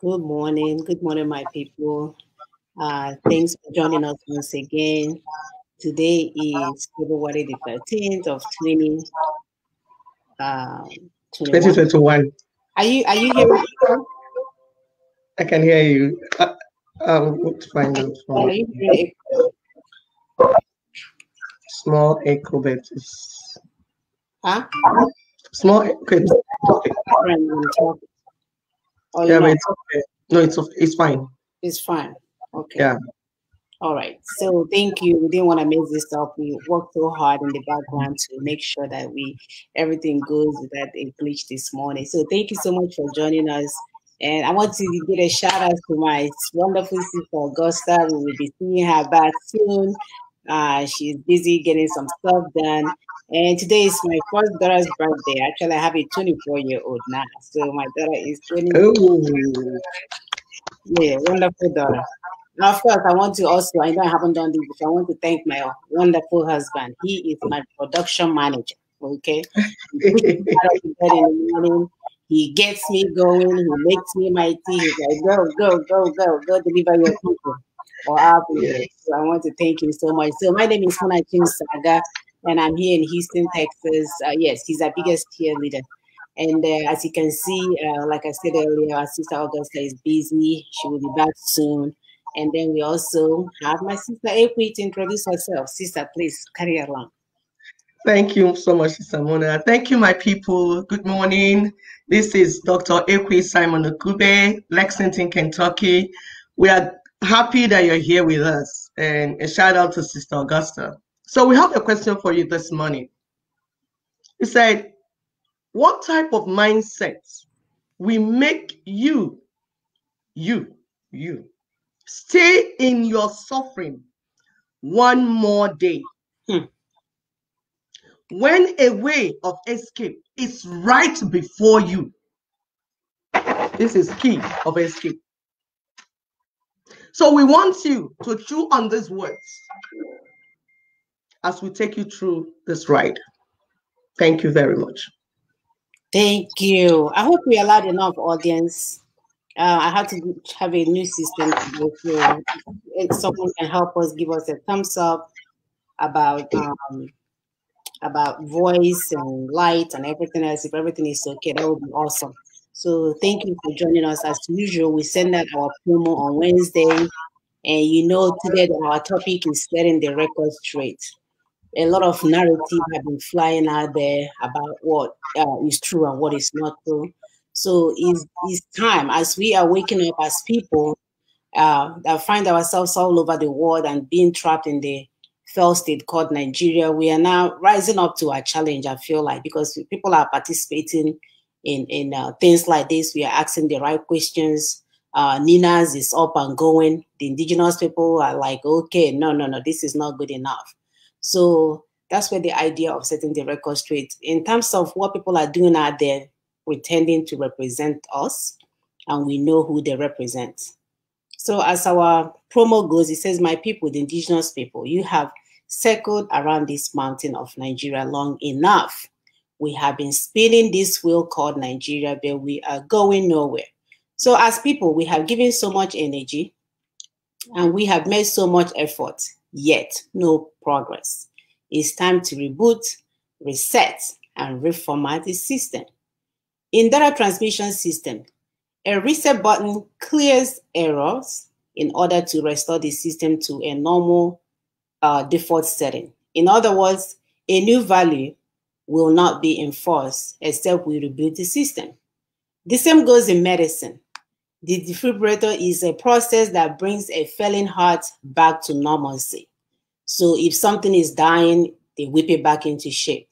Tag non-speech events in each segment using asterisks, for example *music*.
Good morning. Good morning, my people. Uh, thanks for joining us once again. Today is February the 13th of 20, um, 2021. Are you are you hearing? I can hear you. I, Uh, um, find the. Small echo, but it's huh? Small echo. Okay. Oh, yeah, but it's okay. No, it's it's fine. It's fine. Okay. Yeah. All right. So thank you. We didn't want to mess this up. We worked so hard in the background to make sure that we everything goes without a glitch this morning. So thank you so much for joining us. And I want to give a shout out to my wonderful sister Augusta. We will be seeing her back soon. Uh, she's busy getting some stuff done. And today is my first daughter's birthday. Actually, I have a 24 year old now. So my daughter is 20. Yeah, wonderful daughter. Now, of course, I want to also, I know I haven't done this before. I want to thank my wonderful husband. He is my production manager. Okay. he gets me going. He makes me my tea. He's like, go, go, go, go, go deliver your people. So I want to thank you so much. So my name is Hana Kim Saga and I'm here in Houston, Texas. Uh, yes, he's our biggest cheerleader. And uh, as you can see, uh, like I said earlier, our sister Augusta is busy. She will be back soon. And then we also have my sister Ekwi to introduce herself. Sister, please carry along. Thank you so much, Sister Mona. Thank you, my people. Good morning. This is Dr. Ekwi Simon Okube, Lexington, Kentucky. We are happy that you're here with us. And a shout out to Sister Augusta. So we have a question for you this morning. He said, what type of mindset will make you, you, you, stay in your suffering one more day? Hmm. When a way of escape is right before you. This is key of escape. So we want you to chew on these words as we take you through this ride. Thank you very much. Thank you. I hope we allowed enough audience. Uh, I had to have a new system. If someone can help us, give us a thumbs up about um, about voice and light and everything else. If everything is okay, that would be awesome. So thank you for joining us. As usual, we send out our promo on Wednesday. And you know today our topic is setting the record straight a lot of narrative have been flying out there about what uh, is true and what is not true. So it's, it's time as we are waking up as people uh, that find ourselves all over the world and being trapped in the failed state called Nigeria. We are now rising up to our challenge. I feel like because people are participating in in uh, things like this, we are asking the right questions. Uh, NINAS is up and going. The indigenous people are like, okay, no, no, no, this is not good enough. So that's where the idea of setting the record straight in terms of what people are doing out there, pretending to represent us, and we know who they represent. So as our promo goes, it says, My people, the indigenous people, you have circled around this mountain of Nigeria long enough. We have been spinning this wheel called Nigeria, but we are going nowhere. So, as people, we have given so much energy and we have made so much effort yet no progress. It's time to reboot, reset, and reformat the system. In data transmission system, a reset button clears errors in order to restore the system to a normal uh, default setting. In other words, a new value will not be enforced except we rebuild the system. The same goes in medicine. The defibrillator is a process that brings a failing heart back to normalcy. So if something is dying, they whip it back into shape.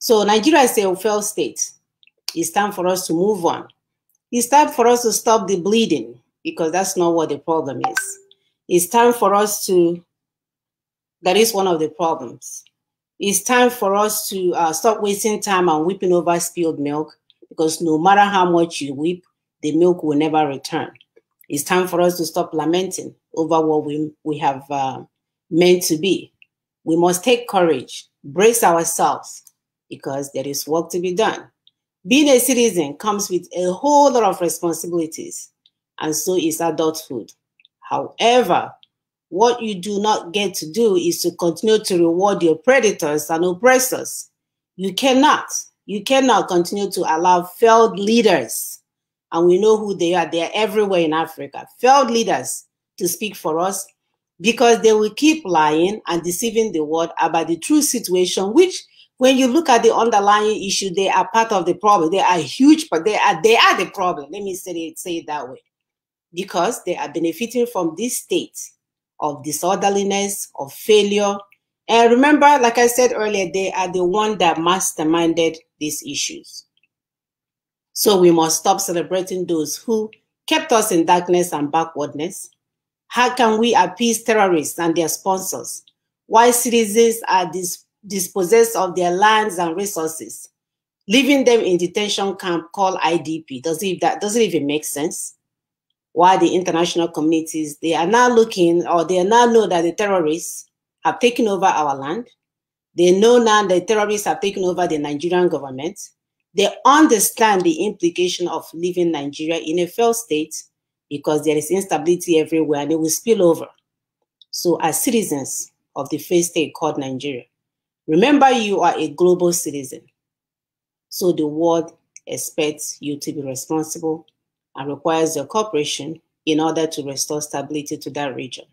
So Nigeria is a failed state. It's time for us to move on. It's time for us to stop the bleeding because that's not what the problem is. It's time for us to, that is one of the problems. It's time for us to uh, stop wasting time and whipping over spilled milk because no matter how much you whip, the milk will never return. It's time for us to stop lamenting over what we, we have uh, meant to be. We must take courage, brace ourselves, because there is work to be done. Being a citizen comes with a whole lot of responsibilities. and so is adulthood. However, what you do not get to do is to continue to reward your predators and oppressors. You cannot. You cannot continue to allow failed leaders, and we know who they are. They are everywhere in Africa. Failed leaders to speak for us because they will keep lying and deceiving the world about the true situation, which when you look at the underlying issue, they are part of the problem. They are huge, but they are they are the problem. Let me say it, say it that way. Because they are benefiting from this state of disorderliness, of failure. And remember, like I said earlier, they are the one that masterminded these issues. So we must stop celebrating those who kept us in darkness and backwardness. How can we appease terrorists and their sponsors? Why citizens are dis dispossessed of their lands and resources, leaving them in detention camp called IDP? Does it, that doesn't even make sense? Why the international communities they are now looking or they now know that the terrorists have taken over our land. They know now the terrorists have taken over the Nigerian government. They understand the implication of leaving Nigeria in a failed state because there is instability everywhere and it will spill over. So, as citizens of the failed state called Nigeria, remember you are a global citizen. So, the world expects you to be responsible and requires your cooperation in order to restore stability to that region.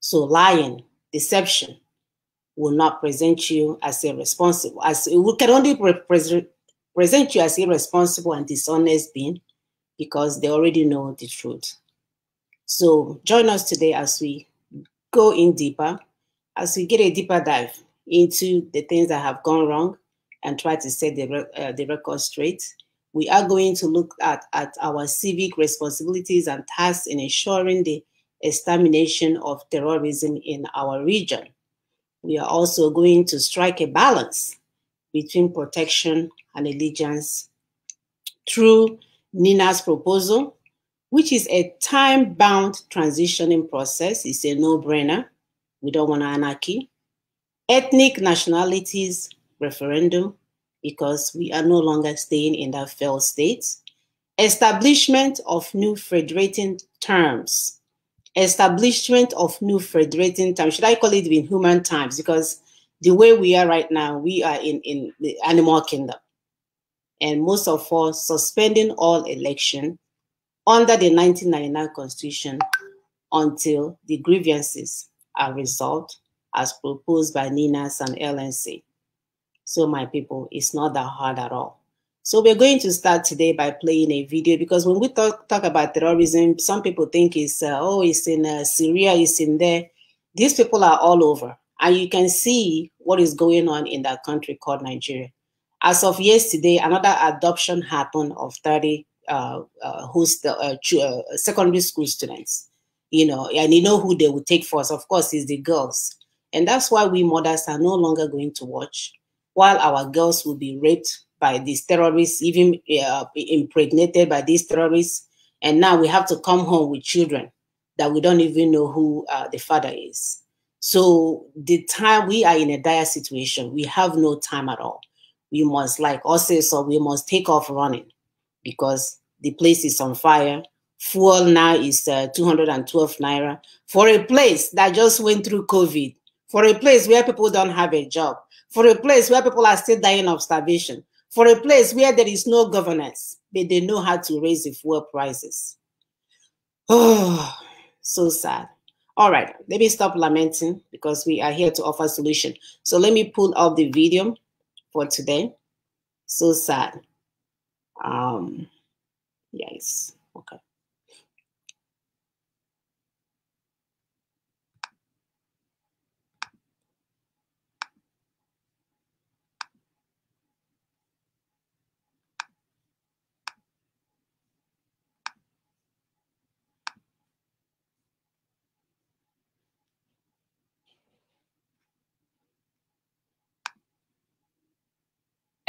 So lying, deception will not present you as irresponsible, as it can only present present you as irresponsible and dishonest being because they already know the truth. So join us today as we go in deeper, as we get a deeper dive into the things that have gone wrong and try to set the, uh, the record straight we are going to look at, at our civic responsibilities and tasks in ensuring the extermination of terrorism in our region. We are also going to strike a balance between protection and allegiance through NINAS proposal, which is a time-bound transitioning process. It's a no-brainer. We don't want anarchy. Ethnic nationalities referendum, because we are no longer staying in that failed state. Establishment of new federating terms. Establishment of new federating terms. Should I call it in human times? Because the way we are right now, we are in, in the animal kingdom. And most of us suspending all election under the 1999 constitution until the grievances are resolved as proposed by NINAS and LNC. So my people, it's not that hard at all. So we're going to start today by playing a video because when we talk, talk about terrorism, some people think it's, uh, oh, it's in uh, Syria, it's in there. These people are all over. And you can see what is going on in that country called Nigeria. As of yesterday, another adoption happened of 30 uh, uh, uh, uh, secondary school students. You know, and you know who they would take first. Of course, is the girls. And that's why we mothers are no longer going to watch while our girls will be raped by these terrorists, even uh, impregnated by these terrorists. And now we have to come home with children that we don't even know who uh, the father is. So the time we are in a dire situation, we have no time at all. We must, like also, so we must take off running because the place is on fire. Fuel now is uh, 212 naira for a place that just went through COVID, for a place where people don't have a job, for a place where people are still dying of starvation, for a place where there is no governance, but they know how to raise the fuel prices. Oh, so sad. All right, let me stop lamenting because we are here to offer solution. So let me pull up the video for today. So sad. Um, yes, okay.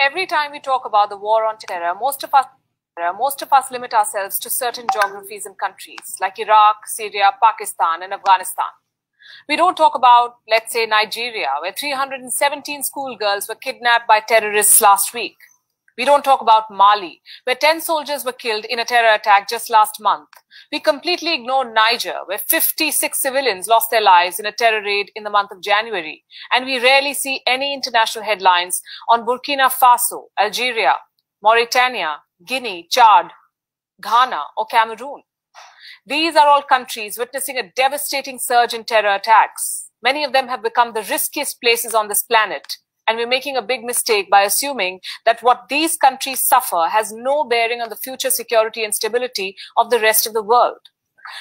Every time we talk about the war on terror, most of us most of us limit ourselves to certain geographies and countries like Iraq, Syria, Pakistan, and Afghanistan. We don't talk about, let's say, Nigeria, where 317 schoolgirls were kidnapped by terrorists last week. We don't talk about Mali, where 10 soldiers were killed in a terror attack just last month. We completely ignore Niger, where 56 civilians lost their lives in a terror raid in the month of January. And we rarely see any international headlines on Burkina Faso, Algeria, Mauritania, Guinea, Chad, Ghana, or Cameroon. These are all countries witnessing a devastating surge in terror attacks. Many of them have become the riskiest places on this planet. And we're making a big mistake by assuming that what these countries suffer has no bearing on the future security and stability of the rest of the world.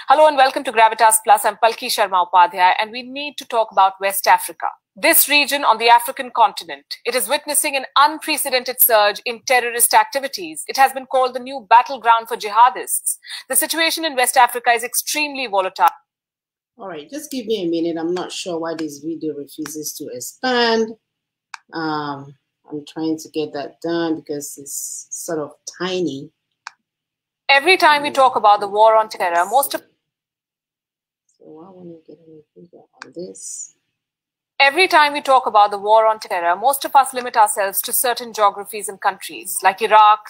Hello and welcome to Gravitas Plus. I'm Palki Sharma Upadhyay, and we need to talk about West Africa. This region on the African continent, it is witnessing an unprecedented surge in terrorist activities. It has been called the new battleground for jihadists. The situation in West Africa is extremely volatile. All right, just give me a minute. I'm not sure why this video refuses to expand. Um, I'm trying to get that done because it's sort of tiny. Every time we talk about the war on terror, most of so want to get any on this. Every time we talk about the war on terror, most of us limit ourselves to certain geographies and countries like Iraq,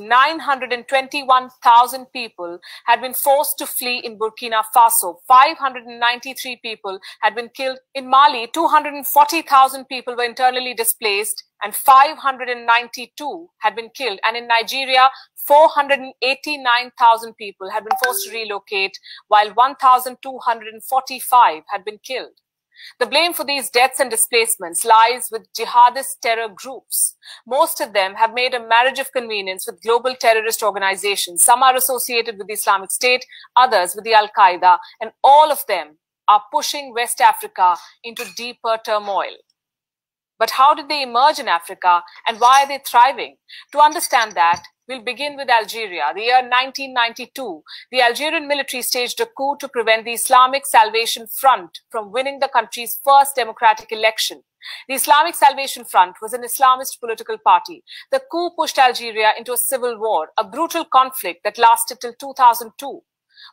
921,000 people had been forced to flee in Burkina Faso. 593 people had been killed. In Mali, 240,000 people were internally displaced and 592 had been killed. And in Nigeria, 489,000 people had been forced to relocate, while 1,245 had been killed. The blame for these deaths and displacements lies with jihadist terror groups. Most of them have made a marriage of convenience with global terrorist organizations. Some are associated with the Islamic State, others with the Al Qaeda, and all of them are pushing West Africa into deeper turmoil. But how did they emerge in Africa and why are they thriving? To understand that, We'll begin with Algeria. The year 1992, the Algerian military staged a coup to prevent the Islamic Salvation Front from winning the country's first democratic election. The Islamic Salvation Front was an Islamist political party. The coup pushed Algeria into a civil war, a brutal conflict that lasted till 2002.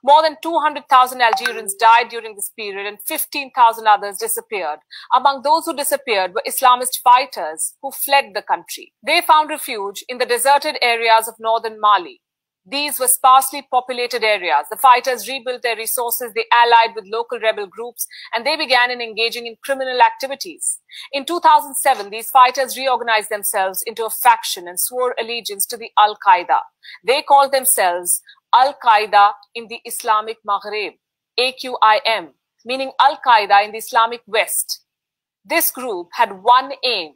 More than 200,000 Algerians died during this period and 15,000 others disappeared. Among those who disappeared were Islamist fighters who fled the country. They found refuge in the deserted areas of northern Mali. These were sparsely populated areas. The fighters rebuilt their resources, they allied with local rebel groups, and they began in engaging in criminal activities. In 2007, these fighters reorganized themselves into a faction and swore allegiance to the Al Qaeda. They called themselves Al Qaeda in the Islamic Maghreb, AQIM, meaning Al Qaeda in the Islamic West. This group had one aim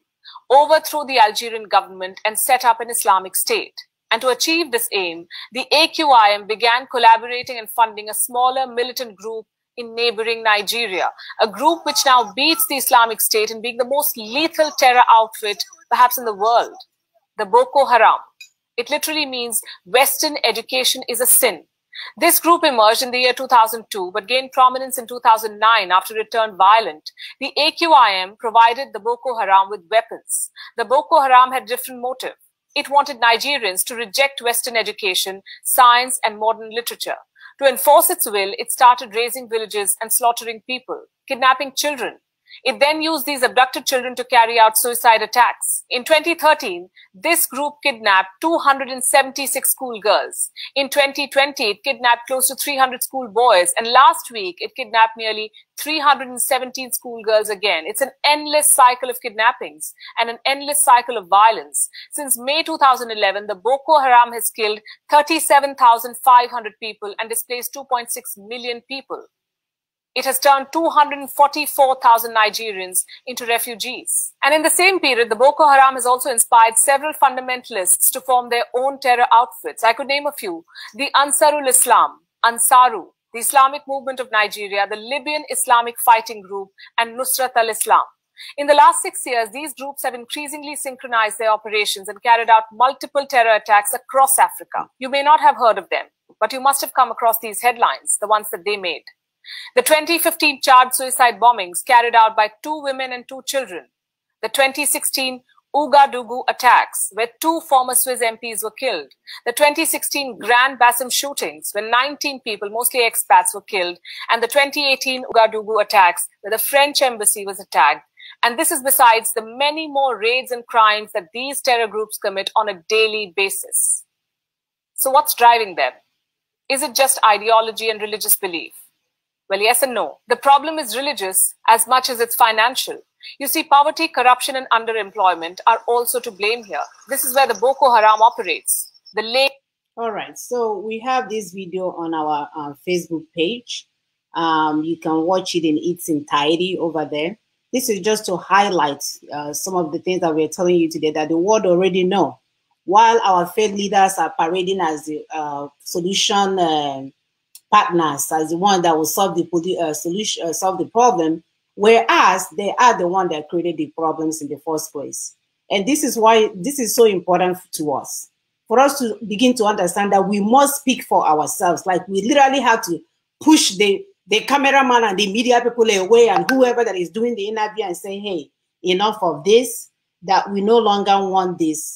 overthrow the Algerian government and set up an Islamic state. And to achieve this aim, the AQIM began collaborating and funding a smaller militant group in neighboring Nigeria, a group which now beats the Islamic State in being the most lethal terror outfit perhaps in the world, the Boko Haram. It literally means Western education is a sin. This group emerged in the year 2002 but gained prominence in 2009 after it turned violent. The AQIM provided the Boko Haram with weapons. The Boko Haram had different motive. It wanted Nigerians to reject Western education, science, and modern literature. To enforce its will, it started razing villages and slaughtering people, kidnapping children, it then used these abducted children to carry out suicide attacks. In 2013, this group kidnapped 276 schoolgirls. In 2020, it kidnapped close to 300 schoolboys. And last week, it kidnapped nearly 317 schoolgirls again. It's an endless cycle of kidnappings and an endless cycle of violence. Since May 2011, the Boko Haram has killed 37,500 people and displaced 2.6 million people. It has turned 244,000 Nigerians into refugees. And in the same period, the Boko Haram has also inspired several fundamentalists to form their own terror outfits. I could name a few. The Ansarul Islam, Ansaru, the Islamic Movement of Nigeria, the Libyan Islamic Fighting Group, and Nusrat al-Islam. In the last six years, these groups have increasingly synchronized their operations and carried out multiple terror attacks across Africa. You may not have heard of them, but you must have come across these headlines, the ones that they made. The 2015 Chad suicide bombings carried out by two women and two children. The 2016 Ouagadougou attacks, where two former Swiss MPs were killed. The 2016 Grand Bassam shootings, where 19 people, mostly expats, were killed. And the 2018 Ouagadougou attacks, where the French embassy was attacked And this is besides the many more raids and crimes that these terror groups commit on a daily basis. So, what's driving them? Is it just ideology and religious belief? Well, yes and no. The problem is religious as much as it's financial. You see, poverty, corruption, and underemployment are also to blame here. This is where the Boko Haram operates. The late. All right, so we have this video on our uh, Facebook page. Um, you can watch it in its entirety over there. This is just to highlight uh, some of the things that we're telling you today that the world already know. While our faith leaders are parading as the uh, solution uh, partners, as the one that will solve the uh, solution, uh, solve the problem, whereas they are the one that created the problems in the first place. And this is why this is so important to us, for us to begin to understand that we must speak for ourselves. Like we literally have to push the the cameraman and the media people away and whoever that is doing the interview and say, hey, enough of this, that we no longer want these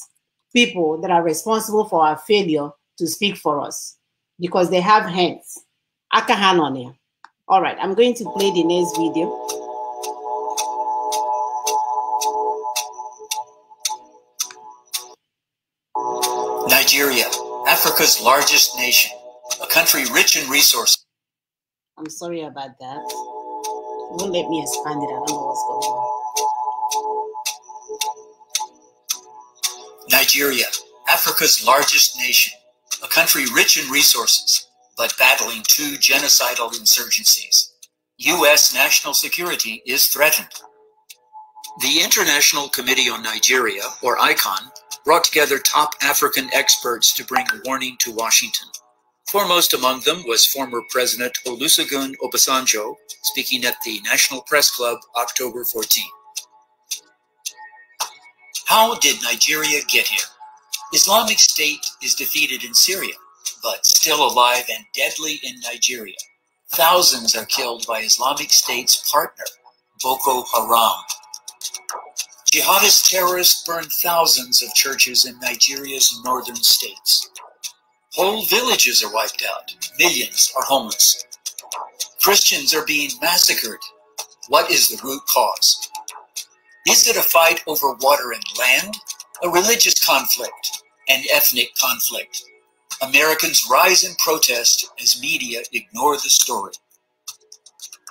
people that are responsible for our failure to speak for us because they have hands. Aka hand on here. All right, I'm going to play the next video. Nigeria, Africa's largest nation, a country rich in resources. I'm sorry about that. It won't let me expand it. I don't know what's going on. Nigeria, Africa's largest nation, a country rich in resources, but battling two genocidal insurgencies. U.S. national security is threatened. The International Committee on Nigeria, or ICON, brought together top African experts to bring a warning to Washington. Foremost among them was former President Olusegun Obasanjo, speaking at the National Press Club October 14. How did Nigeria get here? Islamic State is defeated in Syria, but still alive and deadly in Nigeria. Thousands are killed by Islamic State's partner, Boko Haram. Jihadist terrorists burn thousands of churches in Nigeria's northern states. Whole villages are wiped out. Millions are homeless. Christians are being massacred. What is the root cause? Is it a fight over water and land? A religious conflict? An ethnic conflict? Americans rise in protest as media ignore the story.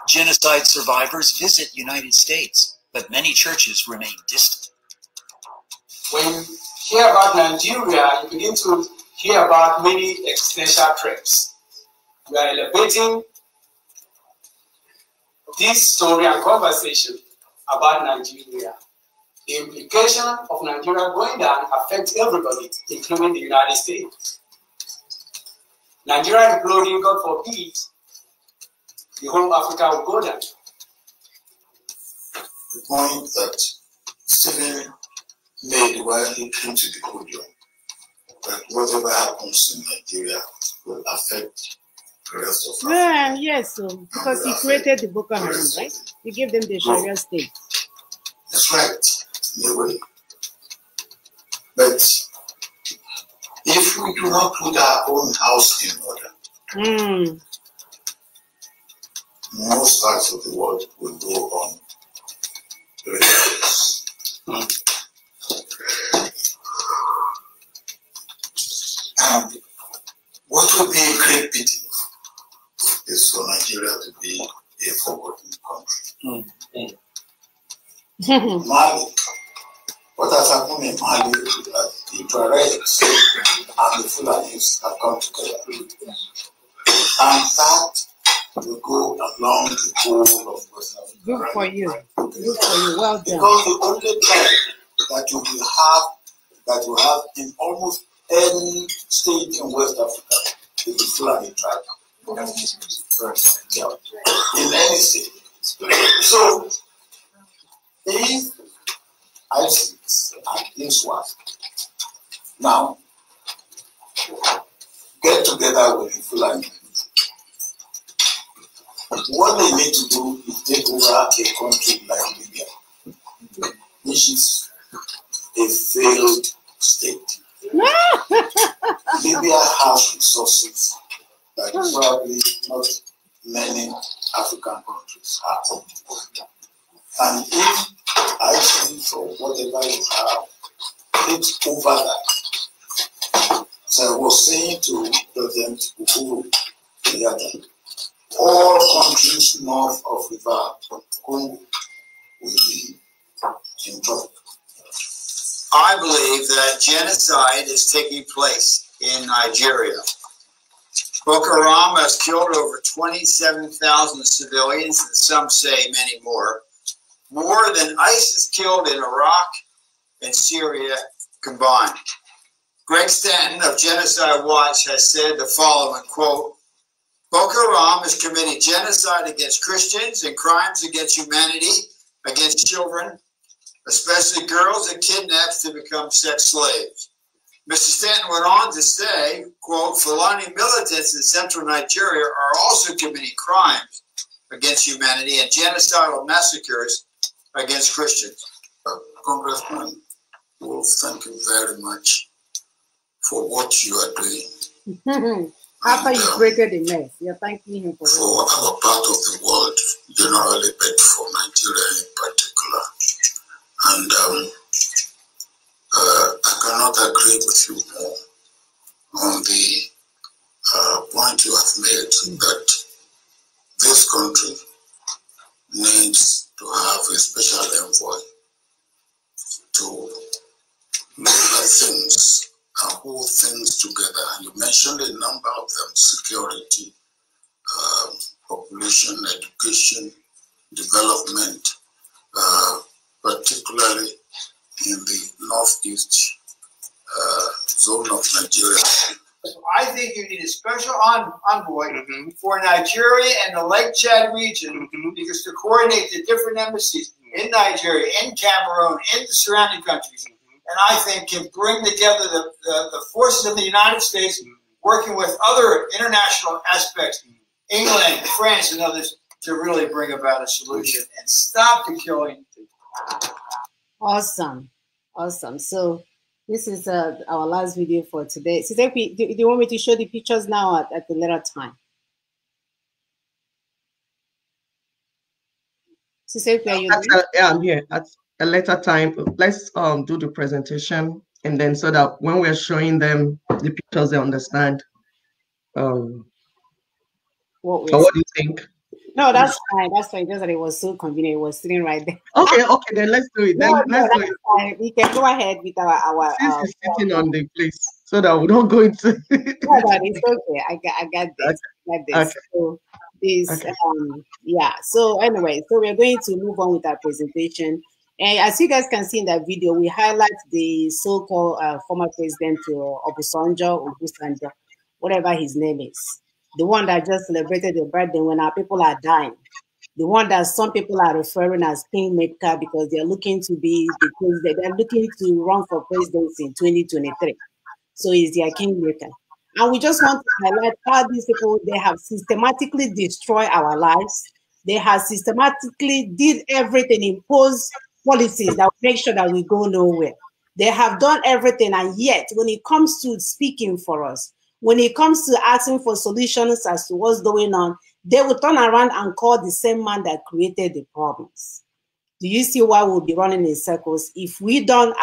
Genocide survivors visit United States, but many churches remain distant. When you hear about Nigeria, you begin to hear about many existential threats. We are elevating this story and conversation about Nigeria. The implication of Nigeria going down affects everybody, including the United States. Nigeria imploding, God for peace, the whole Africa will go down. The point that Stephen made while he came to the podium that whatever happens in Nigeria will affect the rest of Africa. Yeah, yes, so, because he created the Boko Haram, right? He gave them the Sharia state. That's right, in a way. But if we do not put our own house in order, Mm. most parts of the world will go on regardless. And what would be a great pity is for Nigeria to be a forgotten country. Mali, what has happened in Mali is that the Tuaregs and the Fulanis have come together. And that will go along the whole of West Africa. Good for you. Good for you. Well done. Because the only tribe that you will have, that you have in almost any state in West Africa is the Fulani tribe. In any state. So, if ISIS and ISWAP now get together with the Fulani, what they need to do is take over a country like Libya, which is a failed state. *laughs* Libya has resources that probably not many African countries have. And if ISIS or whatever you have takes over that, as I was saying to President Uhuru Kenyatta, all countries north of River Congo will be in trouble. I believe that genocide is taking place in Nigeria. Boko Haram has killed over 27,000 civilians, and some say many more, more than ISIS killed in Iraq and Syria combined. Greg Stanton of Genocide Watch has said the following quote, Boko Haram is committing genocide against Christians and crimes against humanity, against children, especially girls and kidnapped to become sex slaves. Mr. Stanton went on to say, quote, Fulani militants in central Nigeria are also committing crimes against humanity and genocidal massacres against Christians. Congressman, well, thank you very much for what you are doing. *laughs* After you um, break the mess, you're thanking him for, for our part of the world, generally, but for Nigeria in particular. And um, uh, I cannot agree with you more on the uh, point you have made mm. that this country needs to have a special envoy to look at things and hold things together. You mentioned a number of them security, uh, population, education, development, uh, particularly in the northeast uh, zone of Nigeria. I think you need a special envoy mm-hmm. for Nigeria and the Lake Chad region mm-hmm. because to coordinate the different embassies in Nigeria, in Cameroon, in the surrounding countries, and I think can bring together the, the, the forces of the United States working with other international aspects, England, France, and others, to really bring about a solution and stop the killing. Awesome. Awesome. So this is uh, our last video for today. So do, do you want me to show the pictures now at, at the later time? Sisepi, are you there? Yeah, I'm here. That's a later time, let's um, do the presentation and then so that when we're showing them the pictures, they understand. Um, what, what do you think? No, that's fine. That's fine. Just that it was so convenient. It was sitting right there. *laughs* Okay, okay, then let's do it. Then no, let's no, do it. Fine. We can go ahead with our our. Since uh, sitting on the place, so that we don't go into. *laughs* no, no, it's okay. I got, I got this. Okay. I got this. Okay. So this, okay. um, yeah. So anyway, so we're going to move on with our presentation. And as you guys can see in that video, we highlight the so-called uh, former president uh, whatever his name is, the one that just celebrated the birthday when our people are dying, the one that some people are referring as kingmaker because they're looking to be the president, they're looking to run for presidency in 2023. So he's their kingmaker. And we just want to highlight how these people, they have systematically destroyed our lives. They have systematically did everything, imposed policies that make sure that we go nowhere. They have done everything, and yet, when it comes to speaking for us, when it comes to asking for solutions as to what's going on, they will turn around and call the same man that created the problems. Do you see why we'll be running in circles? If we don't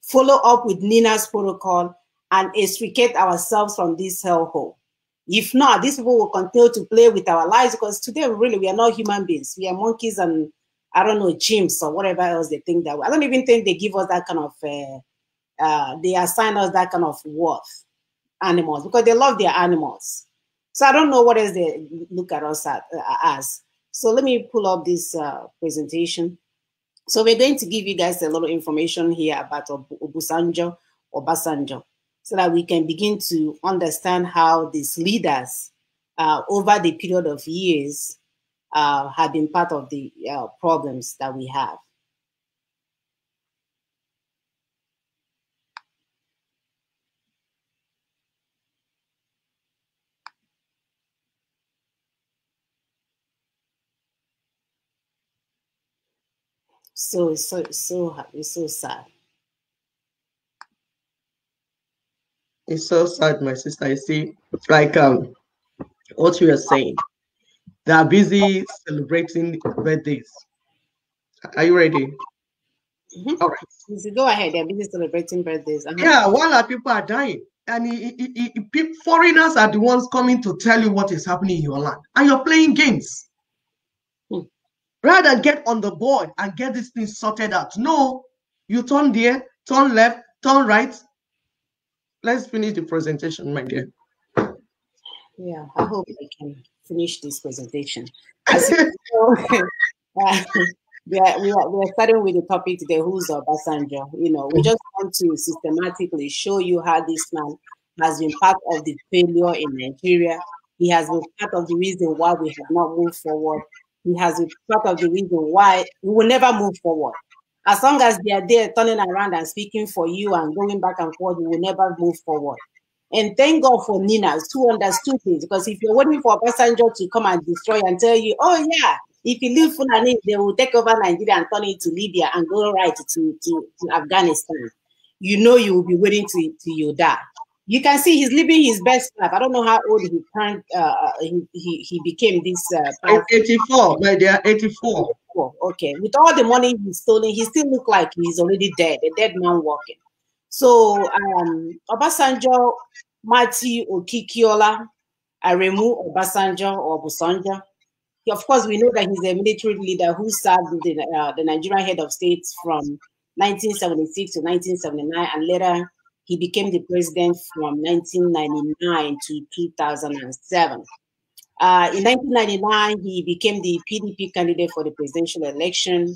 follow up with NINAS protocol and extricate ourselves from this hellhole. If not, these people will continue to play with our lives because today, really, we are not human beings. We are monkeys and I don't know, gyms or whatever else they think that. I don't even think they give us that kind of, uh, uh, they assign us that kind of worth animals because they love their animals. So I don't know what else they look at us at, uh, as. So let me pull up this uh, presentation. So we're going to give you guys a little information here about Obusanjo or Basanjo so that we can begin to understand how these leaders uh, over the period of years uh, have been part of the uh, problems that we have. So it's so it's so it's so sad. It's so sad, my sister. You see, like um, what you are saying they are busy celebrating birthdays Are you ready? Mm-hmm. All right. Go ahead. They're busy celebrating birthdays. Uh-huh. Yeah, while our people are dying, and foreigners are the ones coming to tell you what is happening in your land, and you're playing games. Hmm. Rather than get on the board and get this thing sorted out. No, you turn there, turn left, turn right. Let's finish the presentation, my dear. Yeah, I hope I can finish this presentation. uh, *laughs* we are, we are, we are starting with the topic today, who's Obasanjo? You know, we just want to systematically show you how this man has been part of the failure in Nigeria. He has been part of the reason why we have not moved forward. He has been part of the reason why we will never move forward. As long as they are there turning around and speaking for you and going back and forth, we will never move forward. And thank God for NINAS who understood this. Because if you're waiting for Obasanjo to come and destroy and tell you, oh yeah, if you leave Fulani, they will take over Nigeria and turn it to Libya and go right to, to, to Afghanistan. You know you will be waiting to, to you die. You can see he's living his best life. I don't know how old he turned. Uh, uh he, he, he became this. Uh, 84, my dear, 84. Okay, with all the money he's stolen, he still look like he's already dead, a dead man walking. So um, Obasanjo, Mati Okikiola, Aremu Obasanjo or Obasanjo, of course, we know that he's a military leader who served the, uh, the Nigerian head of state from 1976 to 1979, and later he became the president from 1999 to 2007. Uh, in 1999, he became the PDP candidate for the presidential election.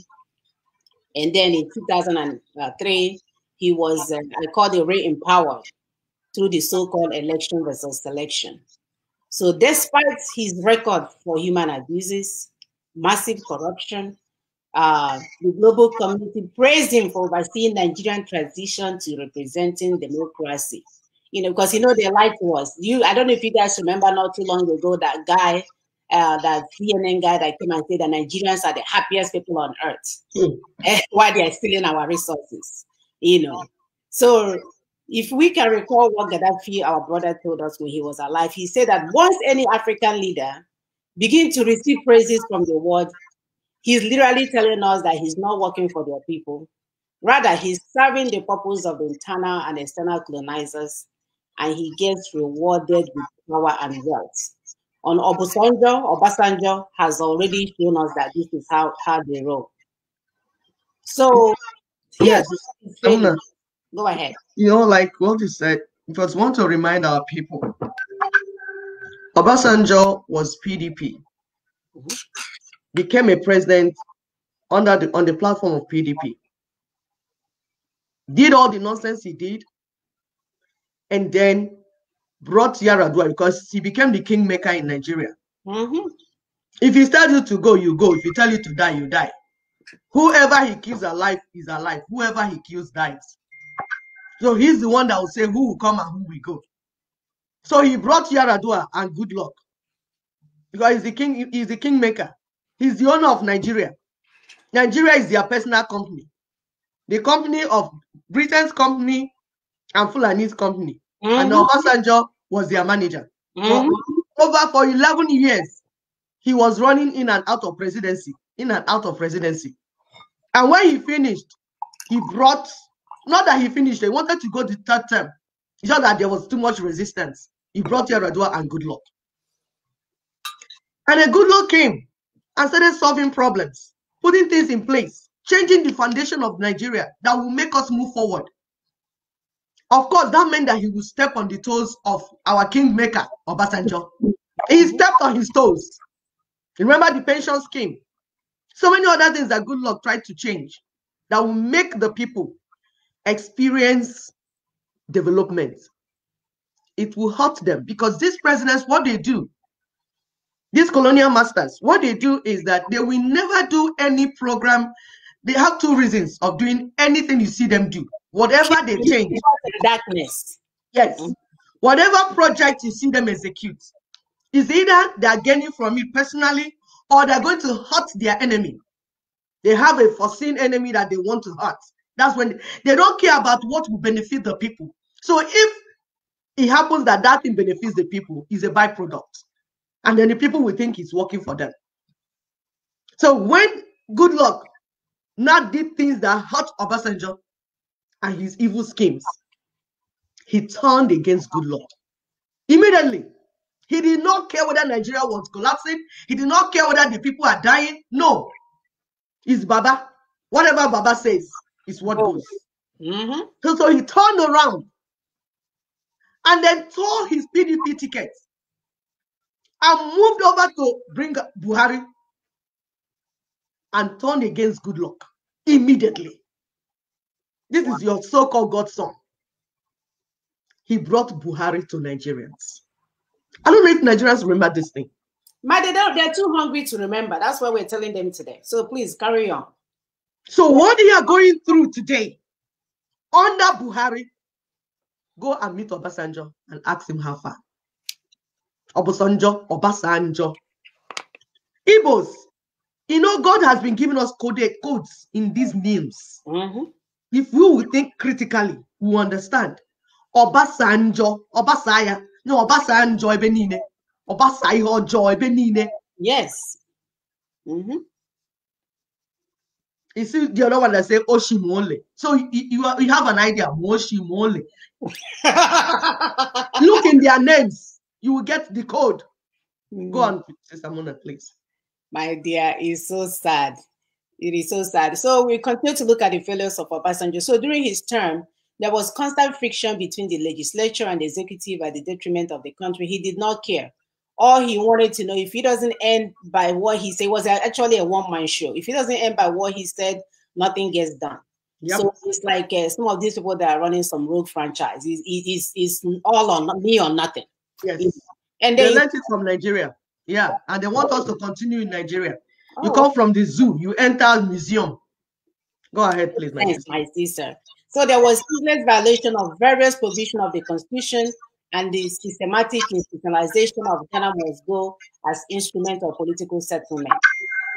And then in 2003, he was, uh, I call it re-empowered through the so-called election versus selection. So despite his record for human abuses, massive corruption, uh, the global community praised him for overseeing Nigerian transition to representing democracy. You know, because you know their life was you. I don't know if you guys remember not too long ago that guy, uh, that CNN guy that came and said that Nigerians are the happiest people on earth *laughs* mm. while they are stealing our resources. You know, so if we can recall what Gaddafi, our brother, told us when he was alive, he said that once any African leader begin to receive praises from the world, he's literally telling us that he's not working for their people. Rather, he's serving the purpose of the internal and external colonizers, and he gets rewarded with power and wealth. On Obasanjo, Obasanjo has already shown us that this is how, how they roll. So, yes, Go ahead. You know, like what you said, just want to remind our people. Obasanjo was PDP, mm -hmm. became a president under the on the platform of PDP, did all the nonsense he did, and then brought Yar'Adua because he became the kingmaker in Nigeria. Mm -hmm. If he tells you to go, you go. If he tell you to die, you die. Whoever he kills alive is alive. Whoever he kills dies. So he's the one that will say who will come and who will go. So he brought Yar'Adua and Goodluck. Because he's the king, he's the kingmaker. He's the owner of Nigeria. Nigeria is their personal company. The company of Britain's company and Fulani's company. Mm -hmm. And mm-hmm. Obasanjo was their manager. Mm -hmm. so over for 11 years, he was running in and out of presidency, in and out of presidency. And when he finished, he brought not that he finished, he wanted to go the third term. It's just that there was too much resistance. He brought Yar'Adua and Goodluck. And a Goodluck came and started solving problems, putting things in place, changing the foundation of Nigeria that will make us move forward. Of course, that meant that he would step on the toes of our kingmaker, Obasanjo. He stepped on his toes. Remember the pension scheme. So many other things that Goodluck tried to change that will make the people experience development. It will hurt them because these presidents, what they do, these colonial masters, what they do is that they will never do any program. They have two reasons of doing anything you see them do. Whatever they change. Darkness. Yes. Whatever project you see them execute is either they are gaining from it personally or they're going to hurt their enemy. They have a foreseen enemy that they want to hurt. That's when they don't care about what will benefit the people. So if it happens that that thing benefits the people, is a byproduct. And then the people will think it's working for them. So when Goodluck now did things that hurt Obasanjo and his evil schemes. He turned against good Lord. Immediately, he did not care whether Nigeria was collapsing. He did not care whether the people are dying. No. It's Baba. Whatever Baba says is what goes. Mm-hmm. So, so he turned around and then tore his PDP ticket and moved over to bring Buhari and turned against Goodluck immediately. This is your so-called godson. He brought Buhari to Nigerians. I don't know if Nigerians remember this thing. But they don't, they're too hungry to remember. That's why we're telling them today. So please carry on. So what they are going through today under Buhari, go and meet Obasanjo and ask him how far. Obasanjo, Obasanjo. Igbos, you know, God has been giving us coded codes in these names. Mm-hmm. If we will think critically, we understand. Obasanjo, Obasaya, no, Obasanjo ebe niile. Obasa ihe ọjọọ ebe niile. Yes. Mm-hmm. You see the other one that say Oshiomhole. So you, you, you have an idea, Oshiomhole. *laughs* Look in their names, you will get the code. Go on, Sister Mona, please. My dear, it's so sad. It is so sad. So we continue to look at the failures of Obasanjo. So during his term, there was constant friction between the legislature and the executive at the detriment of the country. He did not care. All he wanted to know, if he doesn't end by what he said, was actually a one-man show. If he doesn't end by what he said, nothing gets done. Yep. So it's like uh, some of these people that are running some rogue franchise. It's, it's, it's all on me or nothing. yes. And They then learned it from Nigeria. Yeah. And they want us to continue in Nigeria. You Oh. come from the zoo, you enter museum. Go ahead, please, my Thanks, my sister. So there was ceaseless violation of various provisions of the Constitution and the systematic institutionalization of Ghana must go as instrument of political settlement.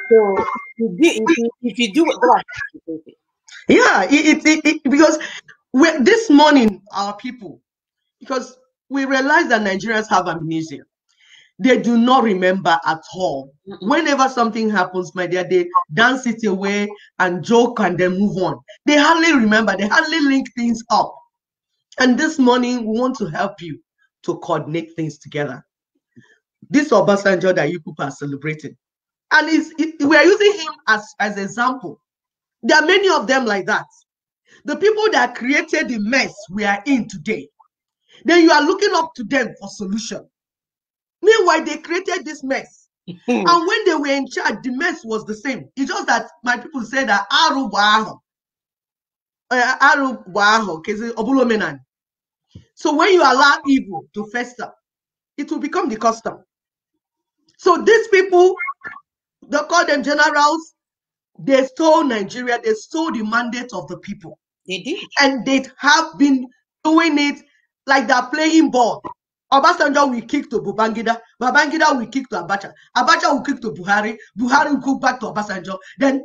So if you, do- if you, do go ahead. Yeah, it, it, it, because this morning our people, because we realize that Nigerians have amnesia. They do not remember at all. Whenever something happens, my dear, they dance it away and joke and then move on. They hardly remember, they hardly link things up. And this morning, we want to help you to coordinate things together. This Obasanjo that you people are celebrating, and it, we are using him as as example. There are many of them like that. The people that created the mess we are in today, then you are looking up to them for solution. Meanwhile, they created this mess. Hmm. And when they were in charge, the mess was the same. It's just that my people say that arụ bụ ahụ. Eh, arụ bụ ahụ, kezi ọbụla omenala. So when you allow evil to fester, it will become the custom. So these people, they call them generals, they stole Nigeria, they stole the mandate of the people. They did. And they have been doing it like they're playing ball. Obasanjo will kick to Babangida, Babangida will kick to Abacha, Abacha will kick to Buhari, Buhari will go back to Obasanjo. Then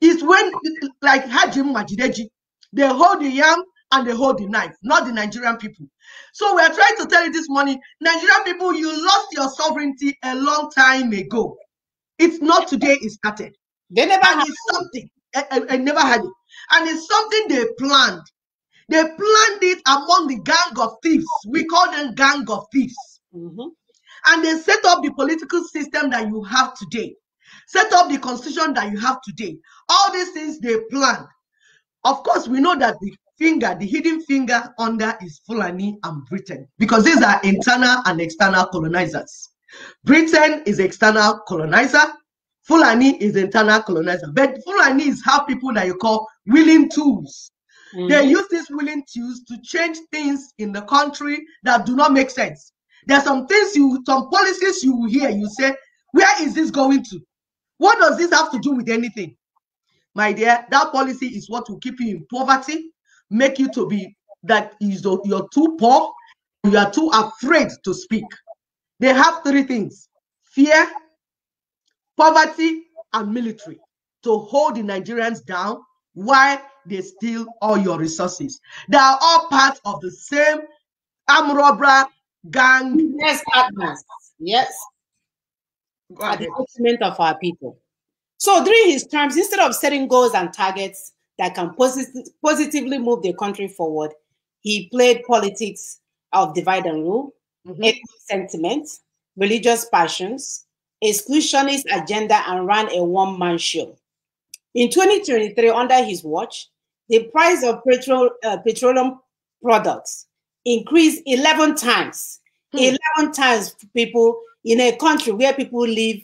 it's when, like Hajim Majideji, they hold the yam and they hold the knife, not the Nigerian people. So we're trying to tell you this morning, Nigerian people, you lost your sovereignty a long time ago. It's not today it started. They never And had it's something, I, I- I never had it. And it's something they planned. They planned it among the gang of thieves. We call them gang of thieves. Mhm. And they set up the political system that you have today, set up the constitution that you have today. All these things they planned. Of course, we know that the finger, the hidden finger under is Fulani and Britain, because these are internal and external colonizers. Britain is external colonizer, Fulani is internal colonizer. But Fulani is how people that you call willing tools. They Mhm. use these willing tools to change things in the country that do not make sense. There are some things you, some policies you will hear, you say, where is this going to? What does this have to do with anything? My dear, that policy is what will keep you in poverty, make you to be that is you're too poor, you are too afraid to speak. They have three things: fear, poverty, and military to hold the Nigerians down while they steal all your resources. They are all part of the same arm robber gang. Yes, partners. Yes. At the detriment of our people. So during his terms, instead of setting goals and targets that can posit- positively move the country forward, he played politics of divide and rule, Mhm. ethnic sentiment, religious passions, exclusionist agenda, and ran a one-man show. In 2023, under his watch, the price of petrol, uh, petroleum products increased 11 times. Hmm. 11 times people in a country where people live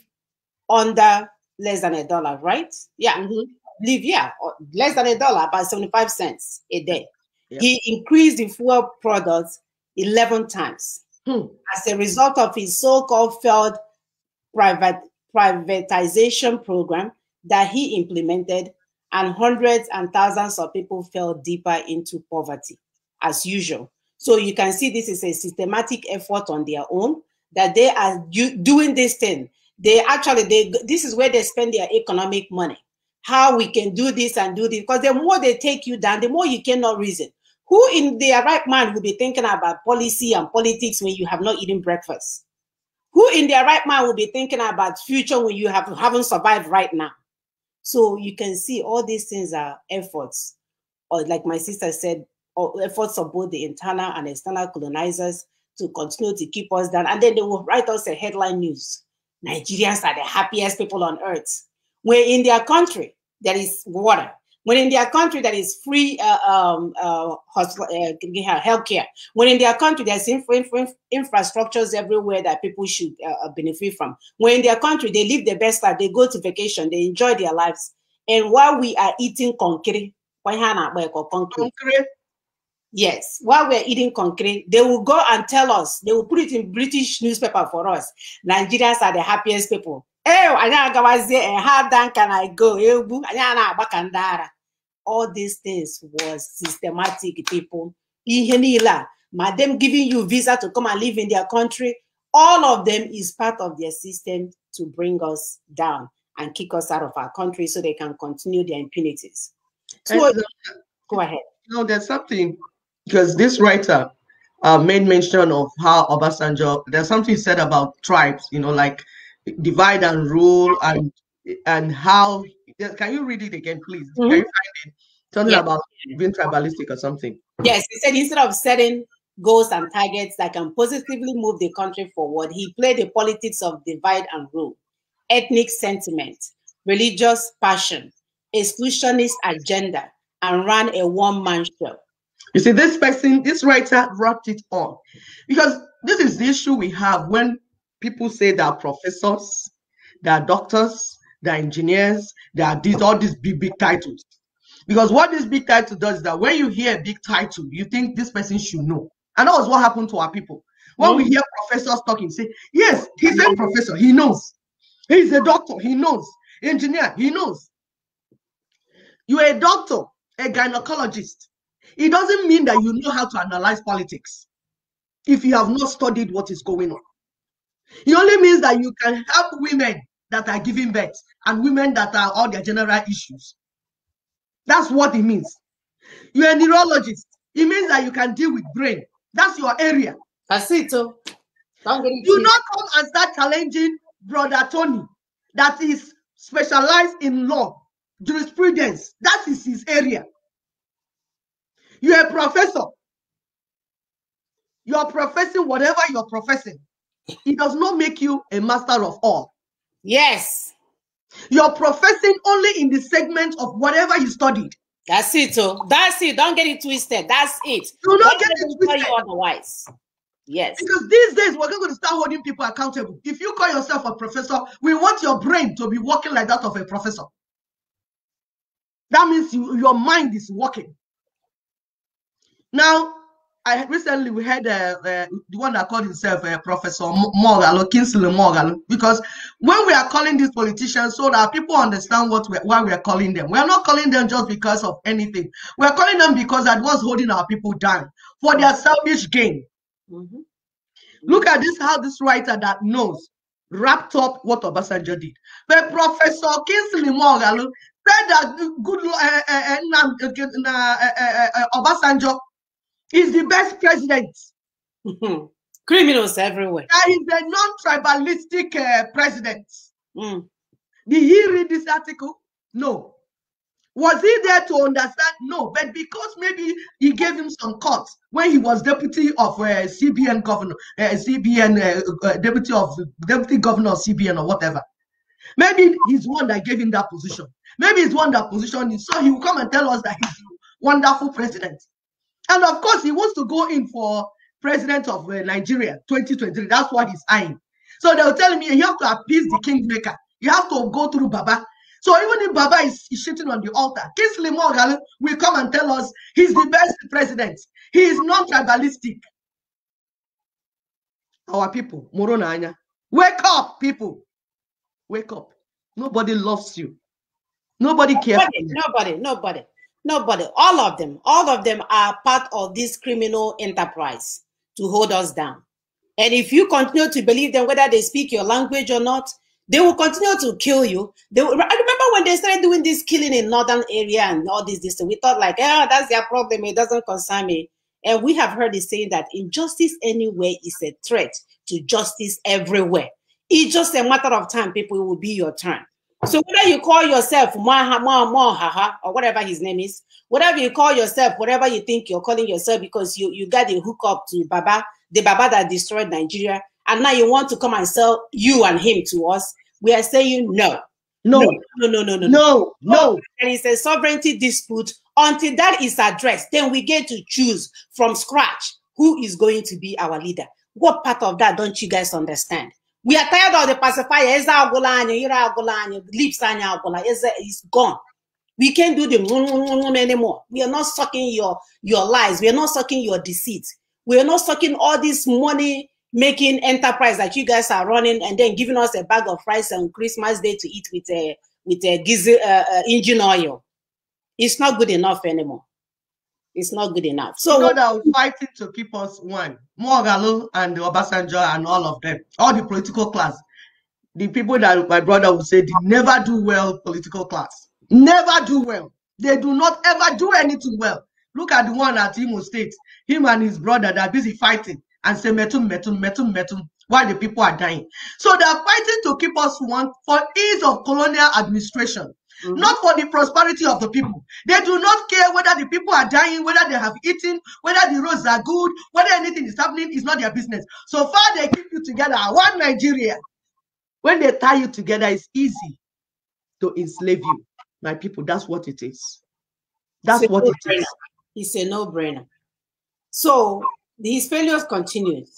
under less than a dollar, right? Yeah, Mhm. live, yeah, less than a dollar, about 75 cents a day. Yep. He increased the fuel products 11 times Hmm. as a result of his so-called failed private privatization program that he implemented and hundreds and thousands of people fell deeper into poverty as usual. So you can see this is a systematic effort on their own that they are do- doing this thing. They actually they this is where they spend their economic money. How we can do this and do this because the more they take you down the more you cannot reason. Who in their right mind will be thinking about policy and politics when you have not eaten breakfast? Who in their right mind will be thinking about future when you have haven't survived right now so you can see all these things are efforts. Or like my sister said or efforts of both the internal and external colonizers to continue to keep us down. And then they will write us a headline news. Nigerians are the happiest people on earth. When in their country. There is water when in their country that is free uh, um, uh, uh, healthcare when in their country there's infra- infra- infrastructures everywhere that people should uh, benefit from when in their country they live the best life they go to vacation they enjoy their lives and while we are eating concrete concrete Concrete. Yes, while we're eating concrete, they will go and tell us, they will put it in British newspaper for us. Nigerians are the happiest people. Agawazie, eh, how down can I go? Egwu, anyị a na-agba ka ndị ara. All these things was systematic, people. Ihe niile a, ma them giving you visa to come and live in their country, all of them is part of their system to bring us down and kick us out of our country so they can continue their impunities. So, And, uh, go ahead. you know, there's something because this writer uh, made mention of how Obasanjo. There's something said about tribes. You know, like divide and rule, and and how. Can you read it again, please? Can mm-hmm. you find it? Something Yeah. about being tribalistic or something. Yes, he said instead of setting goals and targets that can positively move the country forward, he played the politics of divide and rule, ethnic sentiment, religious passion, exclusionist agenda, and ran a one-man show. You see, this person, this writer wrapped it on because this is the issue we have when people say they are professors, they are doctors, they are engineers, they are these all these big big titles. Because what this big title does is that when you hear a big title, you think this person should know. And that was what happened to our people. When we hear professors talking, say, yes, he's a professor, he knows. He's a doctor, he knows. Engineer, he knows. You're a doctor, a gynecologist. It doesn't mean that you know how to analyze politics if you have not studied what is going on. It only means that you can help women that are giving birth and women that are all their general issues. That's what it means. You're a neurologist. It means that you can deal with brain. That's your area. Oh. Don't get it You twisted. not come and start challenging brother Tony that is specialized in law, jurisprudence. That is his area. You're a professor. You're professing whatever you're professing. It does not make you a master of all. Yes, You're professing only in the segment of whatever you studied. that's it. Oh, that's it. Don't get it twisted. That's it. Do not Don't get it twisted. otherwise. Yes. Because these days we're going to start holding people accountable. If you call yourself a professor, we want your brain to be working like that of a professor. That means you, your mind is working. Now, I recently we had uh, uh, the one that called himself uh, Professor Mo- Moghalu or Kingsley Moghalu because when we are calling these politicians so that people understand what we why we are calling them, we are not calling them just because of anything. We are calling them because that was holding our people down for their selfish gain. Mhm. Look at this, how this writer that knows wrapped up what Obasanjo did. But Professor Kingsley Moghalu said that good uh, uh, uh, Nnam- uh, uh, uh, uh, Obasanjo is the best president. Mhm. Criminals everywhere. That is a non-tribalistic uh, president. Mm. Did he read this article? No. Was he there to understand? No. But because maybe he gave him some cuts when he was deputy of uh, CBN governor, uh, CBN uh, uh, deputy of deputy governor of CBN or whatever. Maybe he's one that gave him that position. Maybe he's one that positioned him. So he will come and tell us that he's a wonderful president. And of course, he wants to go in for president of uh, Nigeria 2023. That's what he's eyeing. So they'll tell me you have to appease the kingmaker. You have to go through Baba. So even if Baba is, is shitting on the altar, Kingsley Moghalu will come and tell us he's the best president. He is non-tribalistic. Our people, Morona Anya, wake up, people. Wake up. Nobody loves you. Nobody cares. Nobody, nobody, nobody, nobody. All of them, all of them are part of this criminal enterprise to hold us down. And if you continue to believe them, whether they speak your language or not, they will continue to kill you. They will, I remember when they started doing this killing in northern area and all this, this, we thought like, oh, that's their problem. It doesn't concern me. And we have heard it saying that injustice anywhere is a threat to justice everywhere. It's just a matter of time, people, it will be your turn. So whether you call yourself Maha Maha or whatever his name is, whatever you call yourself, whatever you think you're calling yourself, because you, you got a hook up to Baba, the Baba that destroyed Nigeria, and now you want to come and sell you and him to us, we are saying no. No, no, no, no, no, no. no, no. There is a sovereignty dispute. Until that is addressed, then we get to choose from scratch who is going to be our leader. What part of that don't you guys understand? We are tired of the pacifier. Ira agulanya, lips is gone. We can't do the anymore. We are not sucking your your lies. We are not sucking your deceit. We are not sucking all this money making enterprise that you guys are running and then giving us a bag of rice on Christmas Day to eat with a with a gizzard, uh, uh, engine oil. It's not good enough anymore. It's not good enough. So you know that we're fighting to keep us one. Moghalu and Obasanjo and all of them, all the political class, the people that my brother would say they never do well, political class. Never do well. They do not ever do anything well. Look at the one at Imo State. Him and his brother, they're busy fighting and say metum metum metum metum while the people are dying. So they are fighting to keep us one for ease of colonial administration. Mm -hmm. Not for the prosperity of the people. They do not care whether the people are dying, whether they have eaten, whether the roads are good, whether anything is happening is not their business. So far, they keep you together. One Nigeria. When they tie you together, it's easy to enslave you. My people, that's what it is. That's what no it is. It's a no-brainer. So his failures continues.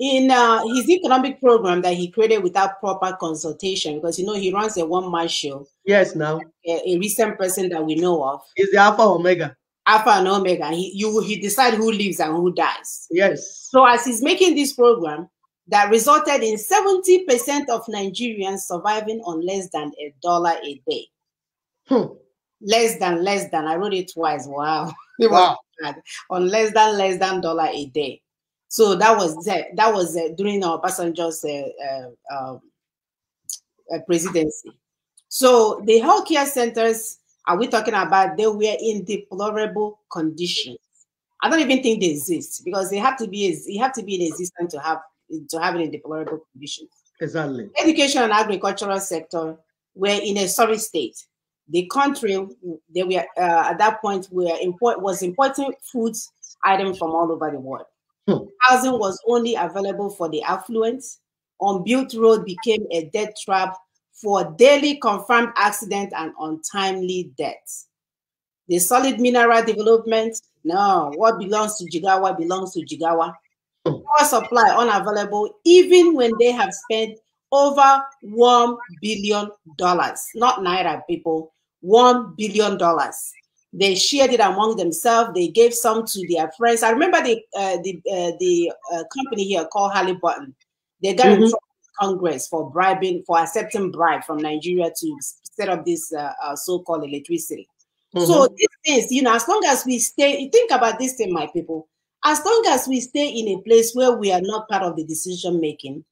In uh, his economic program that he created without proper consultation, because you know he runs a one-man show. Yes, now a, a, recent person that we know of is the Alpha Omega. Alpha and Omega. He you he decide who lives and who dies. Yes. So as he's making this program, that resulted in 70% of Nigerians surviving on less than a dollar a day. Hmm. Less than, less than. I wrote it twice. Wow. *laughs* Wow on less than less than dollar a day. So that was that, that was uh, during our Obasanjo's uh, uh, um, uh, presidency. So the healthcare centers are we talking about? They were in deplorable conditions. I don't even think they exist because they have to be you have to be in existence to have to have it in deplorable conditions. Exactly. Education and agricultural sector were in a sorry state the country they were uh, at that point were import was importing food items from all over the world. Hmm. Housing was only available for the affluent. Unbuilt road became a death trap for daily confirmed accident and untimely deaths. The solid mineral development, no, what belongs to Jigawa belongs to Jigawa. Hmm. Power supply unavailable, even when they have spent over $1 billion, not Naira people, $1 billion. They shared it among themselves. They gave some to their friends. I remember the uh, the uh, the uh, company here called Halliburton. They got mm -hmm. in Congress for bribing, for accepting bribe from Nigeria to set up this uh, uh, so-called electricity. Mm -hmm. So these things, you know, as long as we stay, think about this thing, my people. As long as we stay in a place where we are not part of the decision making,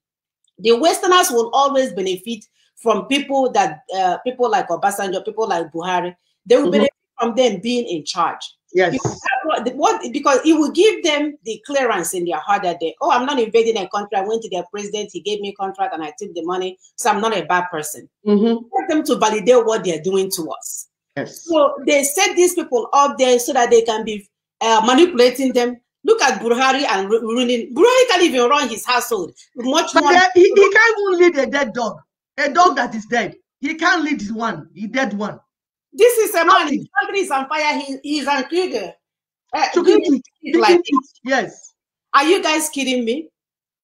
the Westerners will always benefit from people that uh, people like Obasanjo, people like Buhari, they will mm -hmm. benefit from them being in charge. Yes. What, what, because it will give them the clearance in their heart that they, oh, I'm not invading a country. I went to their president, he gave me a contract, and I took the money, so I'm not a bad person. Mm-hmm. Want them to validate what they're doing to us. Yes. So they set these people up there so that they can be uh, manipulating them. Look at Buhari and ru- ruining. Buhari can't even run his household. Much more. he, he can't even lead a dead dog. A dog that is dead. He can't lead one. He dead one. This is a man. His country is on fire. He, he's on Krieger. Uh, To give it. like. Yes. Are you guys kidding me?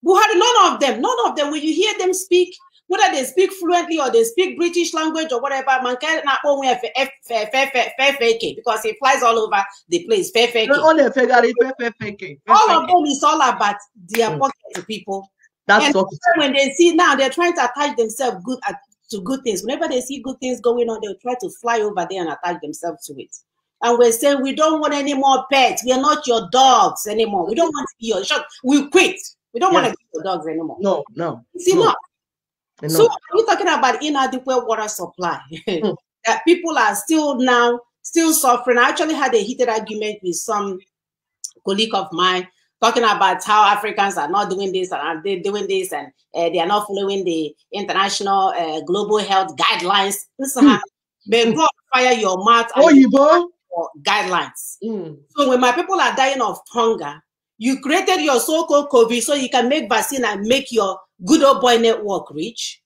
Buhari, none of them, none of them. When you hear them speak, whether they speak fluently or they speak British language or whatever, man can not only have fake because he flies all over the place. Fair fake. All of them is all about their Mm. pocket to people. That's And what when they see now, they're trying to attach themselves good at, to good things. Whenever they see good things going on, they'll try to fly over there and attach themselves to it. And we're saying we don't want any more pets. We are not your dogs anymore. We don't want to be your shop. We quit. We don't want to be your dogs anymore. No, no. It's no, enough. So are you talking about inadequate water supply? *laughs* Mm. that people are still now still suffering. I actually had a heated argument with some colleague of mine talking about how Africans are not doing this and they're they doing this and uh, they are not following the international uh, global health guidelines. Mm. may God fire your mouth Oh, you boy. guidelines. Mm. So when my people are dying of hunger, you created your so-called COVID so you can make vaccine and make your good old boy network rich.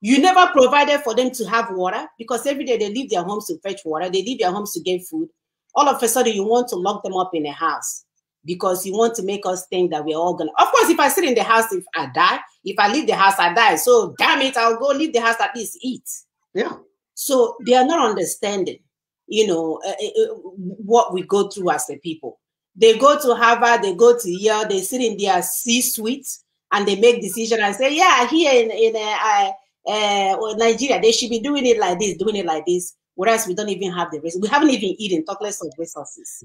You never provided for them to have water because every day they leave their homes to fetch water. They leave their homes to get food. All of a sudden, you want to lock them up in a house because you want to make us think that we're all gonna. Of course, if I sit in the house, if I die, if I leave the house, I die. So damn it, I'll go leave the house at least eat. Yeah. So they are not understanding, you know, uh, uh, uh, what we go through as a people. They go to Harvard, they go to Yale, they sit in their C-suite and they make decision and say, yeah, here in in uh, uh, uh, Nigeria, they should be doing it like this, doing it like this. Whereas we don't even have the resources. We haven't even eaten, talk less of resources.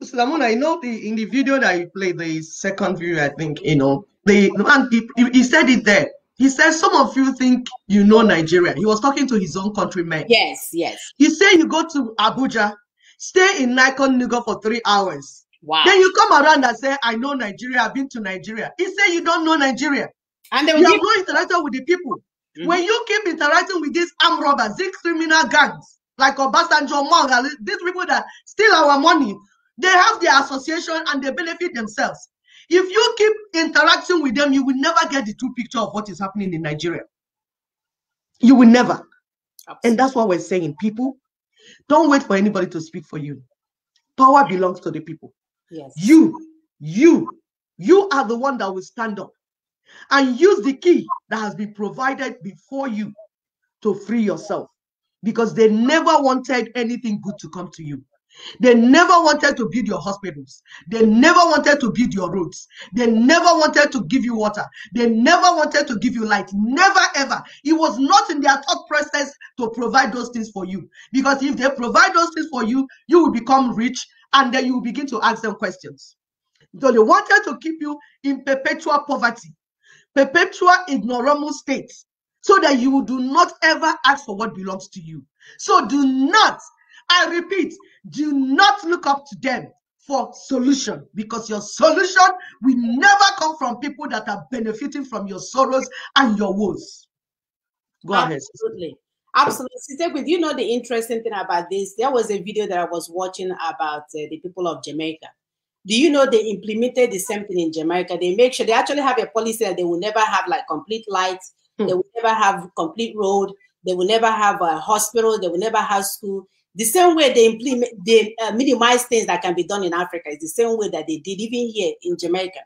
Mona, you know the in the video that you played, the second video, I think, you know, the the man he, he- said it there. He said some of you think you know Nigeria. He was talking to his own countrymen. Yes, yes. He said you go to Abuja, stay in Nicon Noga for three hours. Wow. Then you come around and say, I know Nigeria, I've been to Nigeria. He said you don't know Nigeria. And they You have no interaction with the people. Mhm. When you keep interacting with these armed robbers, these criminal gangs, like Obasanjo, Manga, these people that steal our money, they have their association and they benefit themselves. If you keep interacting with them, you will never get the true picture of what is happening in Nigeria. You will never. And that's what we're saying. People, don't wait for anybody to speak for you. Power belongs to the people. yes. You, you, you are the one that will stand up and use the key that has been provided before you to free yourself because they never wanted anything good to come to you. They never wanted to build your hospitals. They never wanted to build your roads. They never wanted to give you water. They never wanted to give you light. Never ever. It was not in their thought process to provide those things for you. Because if they provide those things for you, you will become rich and then you will begin to ask them questions. So they wanted to keep you in perpetual poverty, perpetual ignoramus state, so that you do not ever ask for what belongs to you. So do not, I repeat, do not look up to them for solution because your solution will never come from people that are benefiting from your sorrows and your woes. Go ahead. Absolutely. Absolutely. Sister, Queen, you know the interesting thing about this? There was a video that I was watching about uh, the people of Jamaica. Do you know they implemented the same thing in Jamaica? They make sure they actually have a policy that they will never have like complete lights, Hmm. they will never have complete road, they will never have a hospital, they will never have school. The same way they implement, they uh, minimize things that can be done in Africa is the same way that they did even here in Jamaica.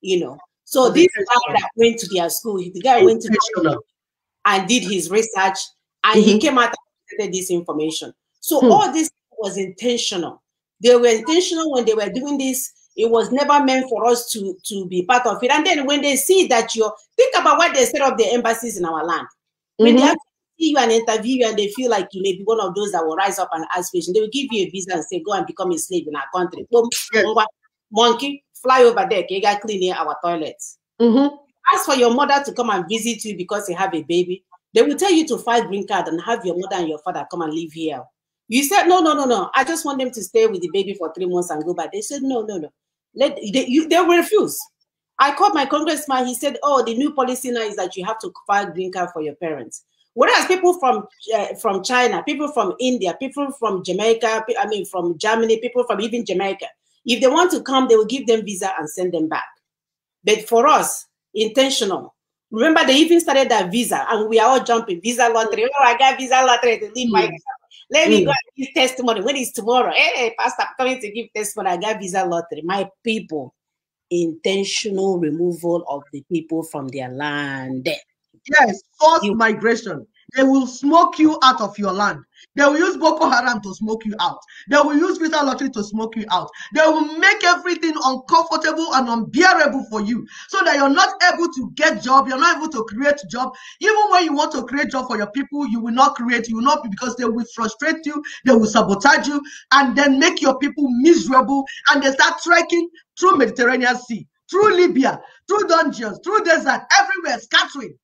You know, so this guy that went to their school, the guy went to the school and did his research and he Mhm. came out and this information. So Hmm. all this was intentional. They were intentional when they were doing this. It was never meant for us to, to be part of it. And then when they see that you're think about why they set up the embassies in our land. When they Mhm. See you and interview you and they feel like you may be one of those that will rise up and ask questions, they will give you a visa and say, go and become a slave in our country. Boom, Yes. monkey, fly over there, you got clean our toilets Mhm. ask for your mother to come and visit you because you have a baby, they will tell you to file green card and have your mother and your father come and live here. You said no, no, no, no. I just want them to stay with the baby for three months and go back. They said no, no, no. Let they, you, they will refuse. I called my congressman. He said, "Oh, the new policy now is that you have to file green card for your parents." Whereas people from uh, from China, people from India, people from Jamaica, I mean from Germany, people from even Jamaica, if they want to come, they will give them visa and send them back. But for us, intentional. Remember, they even started that visa, and we are all jumping visa lottery. Oh, I got visa lottery to leave my. Let me go and give testimony. When is tomorrow? Hey, Pastor, I'm coming to give testimony. I got visa lottery. My people, intentional removal of the people from their land. Yes, forced migration. They will smoke you out of your land. They will use Boko Haram to smoke you out. They will use visa lottery to smoke you out. They will make everything uncomfortable and unbearable for you so that you're not able to get job. You're not able to create job. Even when you want to create job for your people, you will not create. You will not because they will frustrate you. They will sabotage you and then make your people miserable. And they start trekking through Mediterranean Sea, through Libya, through dungeons, through desert, everywhere, scattering.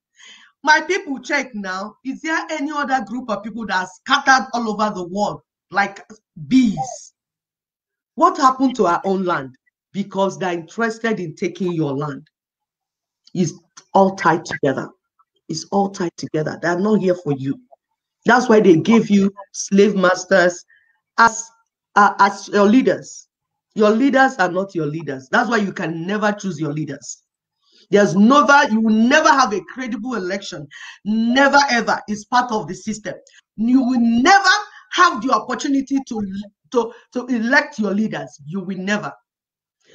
My people check now. Is there any other group of people that are scattered all over the world like bees? What happened to our own land? Because they're interested in taking your land. It's all tied together. It's all tied together. They're not here for you. That's why they give you slave masters as uh, as your leaders. Your leaders are not your leaders. That's why you can never choose your leaders. There's never, you will never have a credible election. Never ever is part of the system. You will never have the opportunity to, to, to elect your leaders. You will never.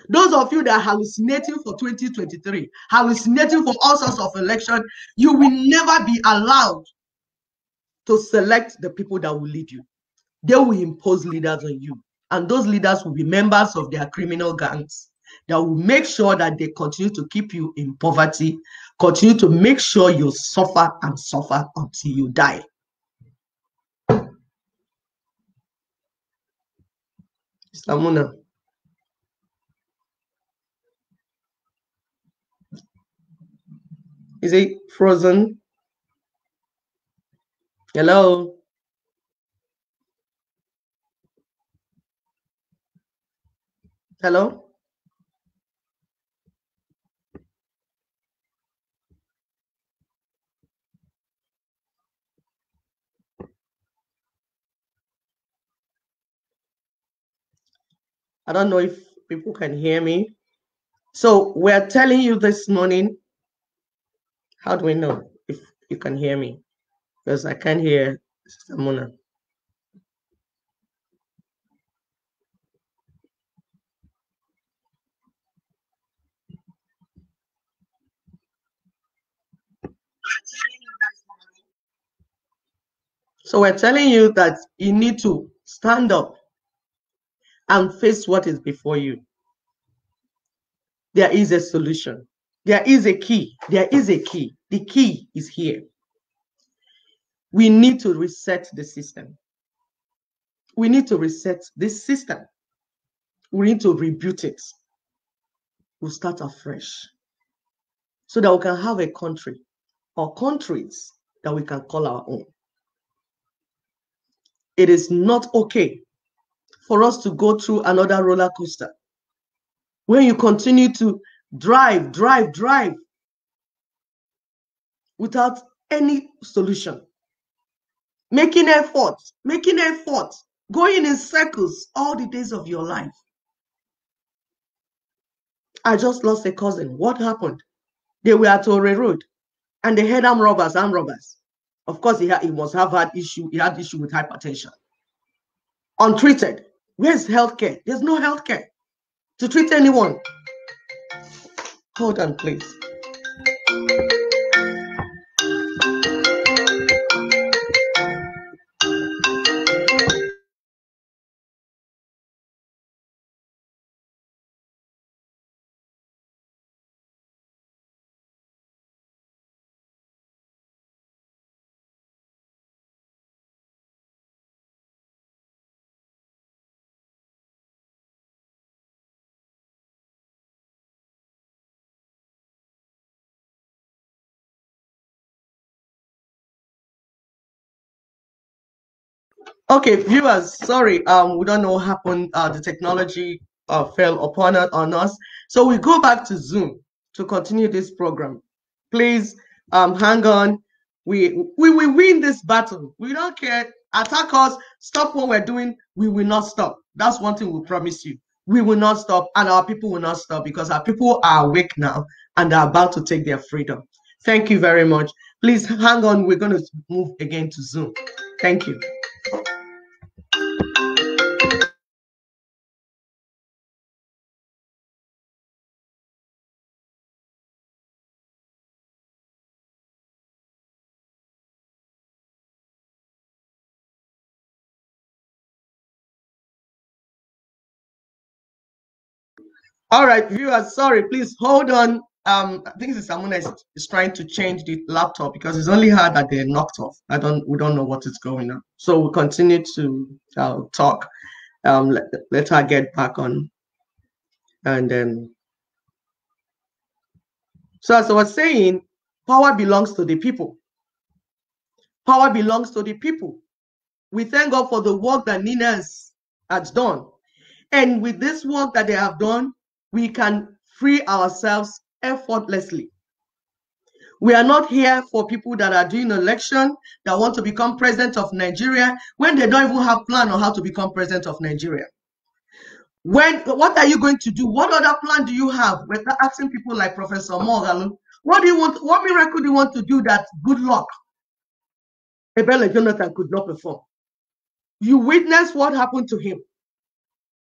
Those of you that are hallucinating for 2023, hallucinating for all sorts of election, you will never be allowed to select the people that will lead you. They will impose leaders on you. And those leaders will be members of their criminal gangs that will make sure that they continue to keep you in poverty, continue to make sure you suffer and suffer until you die. Samuna. Is it frozen? Hello? Hello? I don't know if people can hear me. So we're telling you this morning. How do we know if you can hear me? Because I can't hear Samuna. So we're telling you that you need to stand up and face what is before you. There is a solution. There is a key. There is a key. The key is here. We need to reset the system. We need to reset this system. We need to rebuild it. We'll start afresh so that we can have a country or countries that we can call our own. It is not okay for us to go through another roller coaster. When you continue to drive, drive, drive without any solution, making effort, making effort, going in circles all the days of your life. I just lost a cousin. What happened? They were at Ore Road and they had armed robbers, armed robbers. Of course, he, he must have had issue, he had issue with hypertension. Untreated. Where's healthcare? There's no healthcare to treat anyone. Hold on, please. Okay, viewers, sorry, um, we don't know what happened. Uh, the technology uh, fell upon us, on us. So we go back to Zoom to continue this program. Please um, hang on. We, we will win this battle. We don't care. Attack us. Stop what we're doing. We will not stop. That's one thing we promise you. We will not stop, and our people will not stop because our people are awake now and are about to take their freedom. Thank you very much. Please hang on. We're going to move again to Zoom. Thank you. All right, viewers, sorry, please hold on. Um, I think Samuna is, is trying to change the laptop because it's only her that they knocked off. I don't, we don't know what is going on. So we'll continue to uh, talk. Um, let, let her get back on. And then, so as I was saying, power belongs to the people. Power belongs to the people. We thank God for the work that NINAS has done. And with this work that they have done, we can free ourselves effortlessly. We are not here for people that are doing election that want to become president of Nigeria when they don't even have plan on how to become president of Nigeria. When what are you going to do? What other plan do you have? We're asking people like Professor Moghalu, what do you want? What miracle do you want to do that Goodluck? Ebele Jonathan could not perform. You witnessed what happened to him.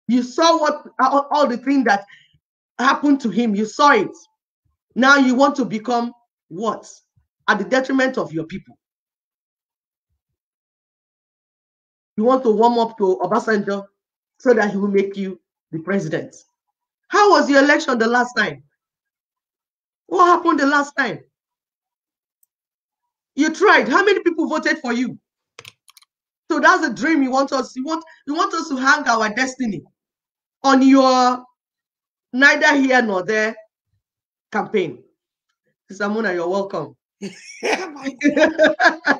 You saw what all, all the things that happened to him. You saw it. Now you want to become what? At the detriment of your people. You want to warm up to Obasanjo so that he will make you the president. How was the election the last time? What happened the last time? You tried. How many people voted for you? So that's a dream you want us. You want you want us to hang our destiny on your neither here nor there campaign. Samuna, you're welcome. *laughs* you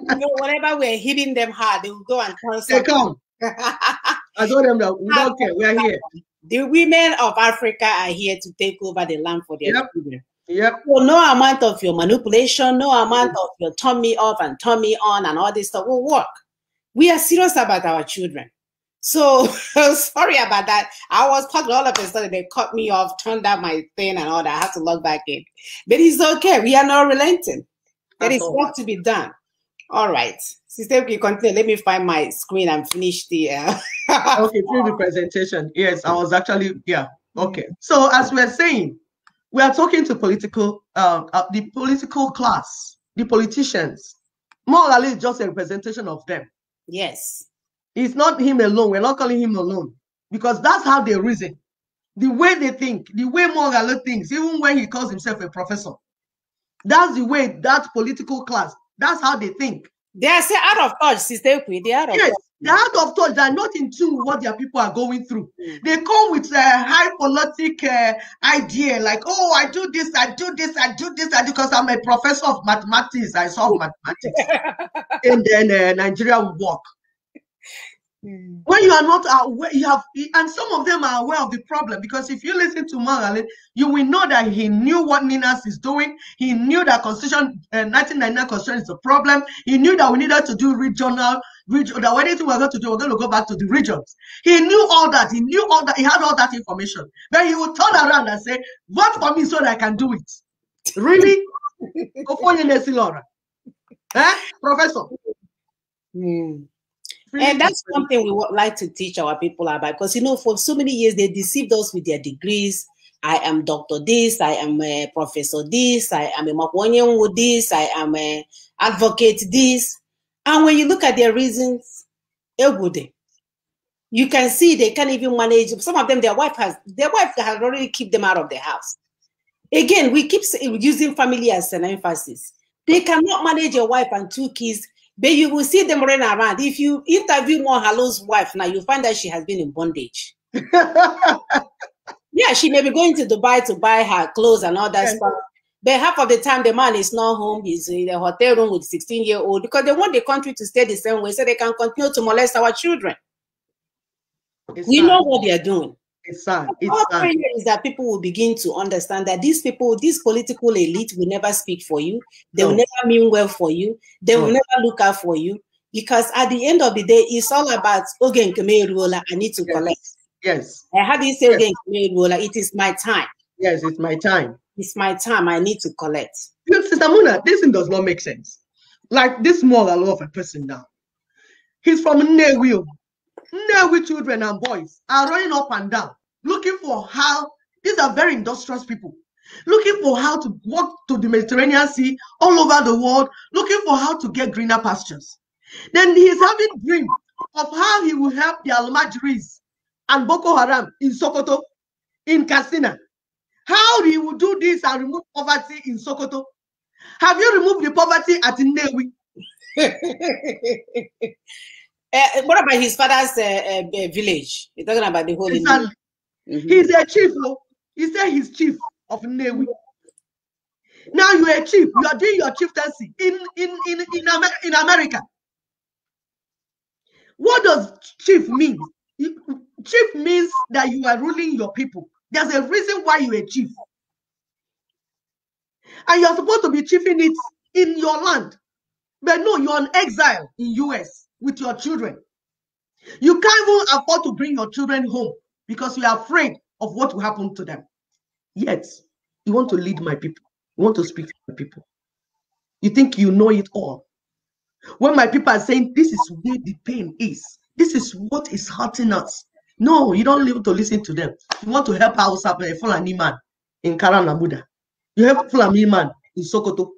know, whatever we're hitting them hard, they will go and tell They come. I told them that we don't care. We are here. *laughs* The women of Africa are here to take over the land for their Yep. children. Yep. So no amount of your manipulation, no amount of your tummy off and tummy on and all this stuff will work. We are serious about our children. So *laughs* sorry about that. I was talking all of a sudden they cut me off, turned down my thing and all that. I have to log back in. But it's okay. We are not relenting. There At work to be done. All right. Sister, we continue. Let me find my screen and finish the uh, *laughs* okay, through the presentation. Yes, I was actually, yeah. Okay. So as we're saying, we are talking to political, uh, uh, the political class, the politicians. More or less just a representation of them. yes. It's not him alone. We're not calling him alone because that's how they reason. The way they think, the way Moghalu thinks, even when he calls himself a professor. That's the way that political class, that's how they think. They are say out of touch, Sister. They are out of Yes, touch. they're out of touch. They're not in tune with what their people are going through. Mm. They come with a high politic uh, idea, like, oh, I do this, I do this, I do this, and because I'm a professor of mathematics, I solve *laughs* mathematics, and then uh, Nigeria will work. Mm. When you are not aware, you have, and some of them are aware of the problem because if you listen to Moghalu, you will know that he knew what NINAS is doing. He knew that Constitution, uh, 1999 Constitution is a problem. He knew that we needed to do regional, region, that anything we we're going to do, we're going to go back to the regions. He knew all that. He knew all that. He had all that information. Then he would turn around and say, vote for me so that I can do it. Really? *laughs* Ofonye Nesi Laura. Eh? Professor. Mm. And that's something we would like to teach our people about because you know, for so many years they deceived us with their degrees. I am doctor this, I am a professor this, I am a Makwonyen with this, I am a advocate this. And when you look at their reasons, Egude, you can see they can't even manage. Some of them, their wife has their wife has already keep them out of the house. Again, we keep using family as an emphasis. They cannot manage a wife and two kids, but you will see them running around. If you interview Moghalu's wife now, you find that she has been in bondage. *laughs* Yeah, she may be going to Dubai to buy her clothes and all that Yes. stuff. But half of the time, the man is not home. He's in a hotel room with 16 year old because they want the country to stay the same way so they can continue to molest our children. It's we sad. know what they are doing. It's sad. Our It's sad. prayer is that people will begin to understand that these people, this political elite, will never speak for you. They will never mean well for you. They will never look out for you because at the end of the day, it's all about Ogen Kemeruola. I need to Yes. collect. Yes. I do you say Yes. Ogen Kemeruola? It is my time. Yes, it's my time. It's my time. I need to collect. Sister Muna, this thing does not make sense. Like this small alone of a person now. He's from Nnewi. Oh. Nnewi children and boys are running up and down, looking for how these are very industrious people, looking for how to walk to the Mediterranean Sea all over the world, looking for how to get greener pastures. Then he's having dream of how he will help the Almajiris and Boko Haram in Sokoto, in Katsina. How he will do this and remove poverty in Sokoto. Have you removed the poverty at Nnewi? Uh, *laughs* what about his father's uh, uh, village? You're talking about the whole. Exactly. He's mm-hmm. a chief. oh. He said he's chief of Nnewi. Now you're a chief. You are doing your chieftaincy in in in in, Amer- in America. What does chief mean? Chief means that you are ruling your people. There's a reason why you're a chief. And you're supposed to be chiefing it in your land. But no, you're on exile in US with your children. You can't even afford to bring your children home because you are afraid of what will happen to them. Yet, you want to lead my people. You want to speak to my people. You think you know it all. When my people are saying this is where the pain is, this is what is hurting us. No, you don't live to listen to them. You want to help house up a Fulani man in Karanamuda. You have Fulani man in Sokoto.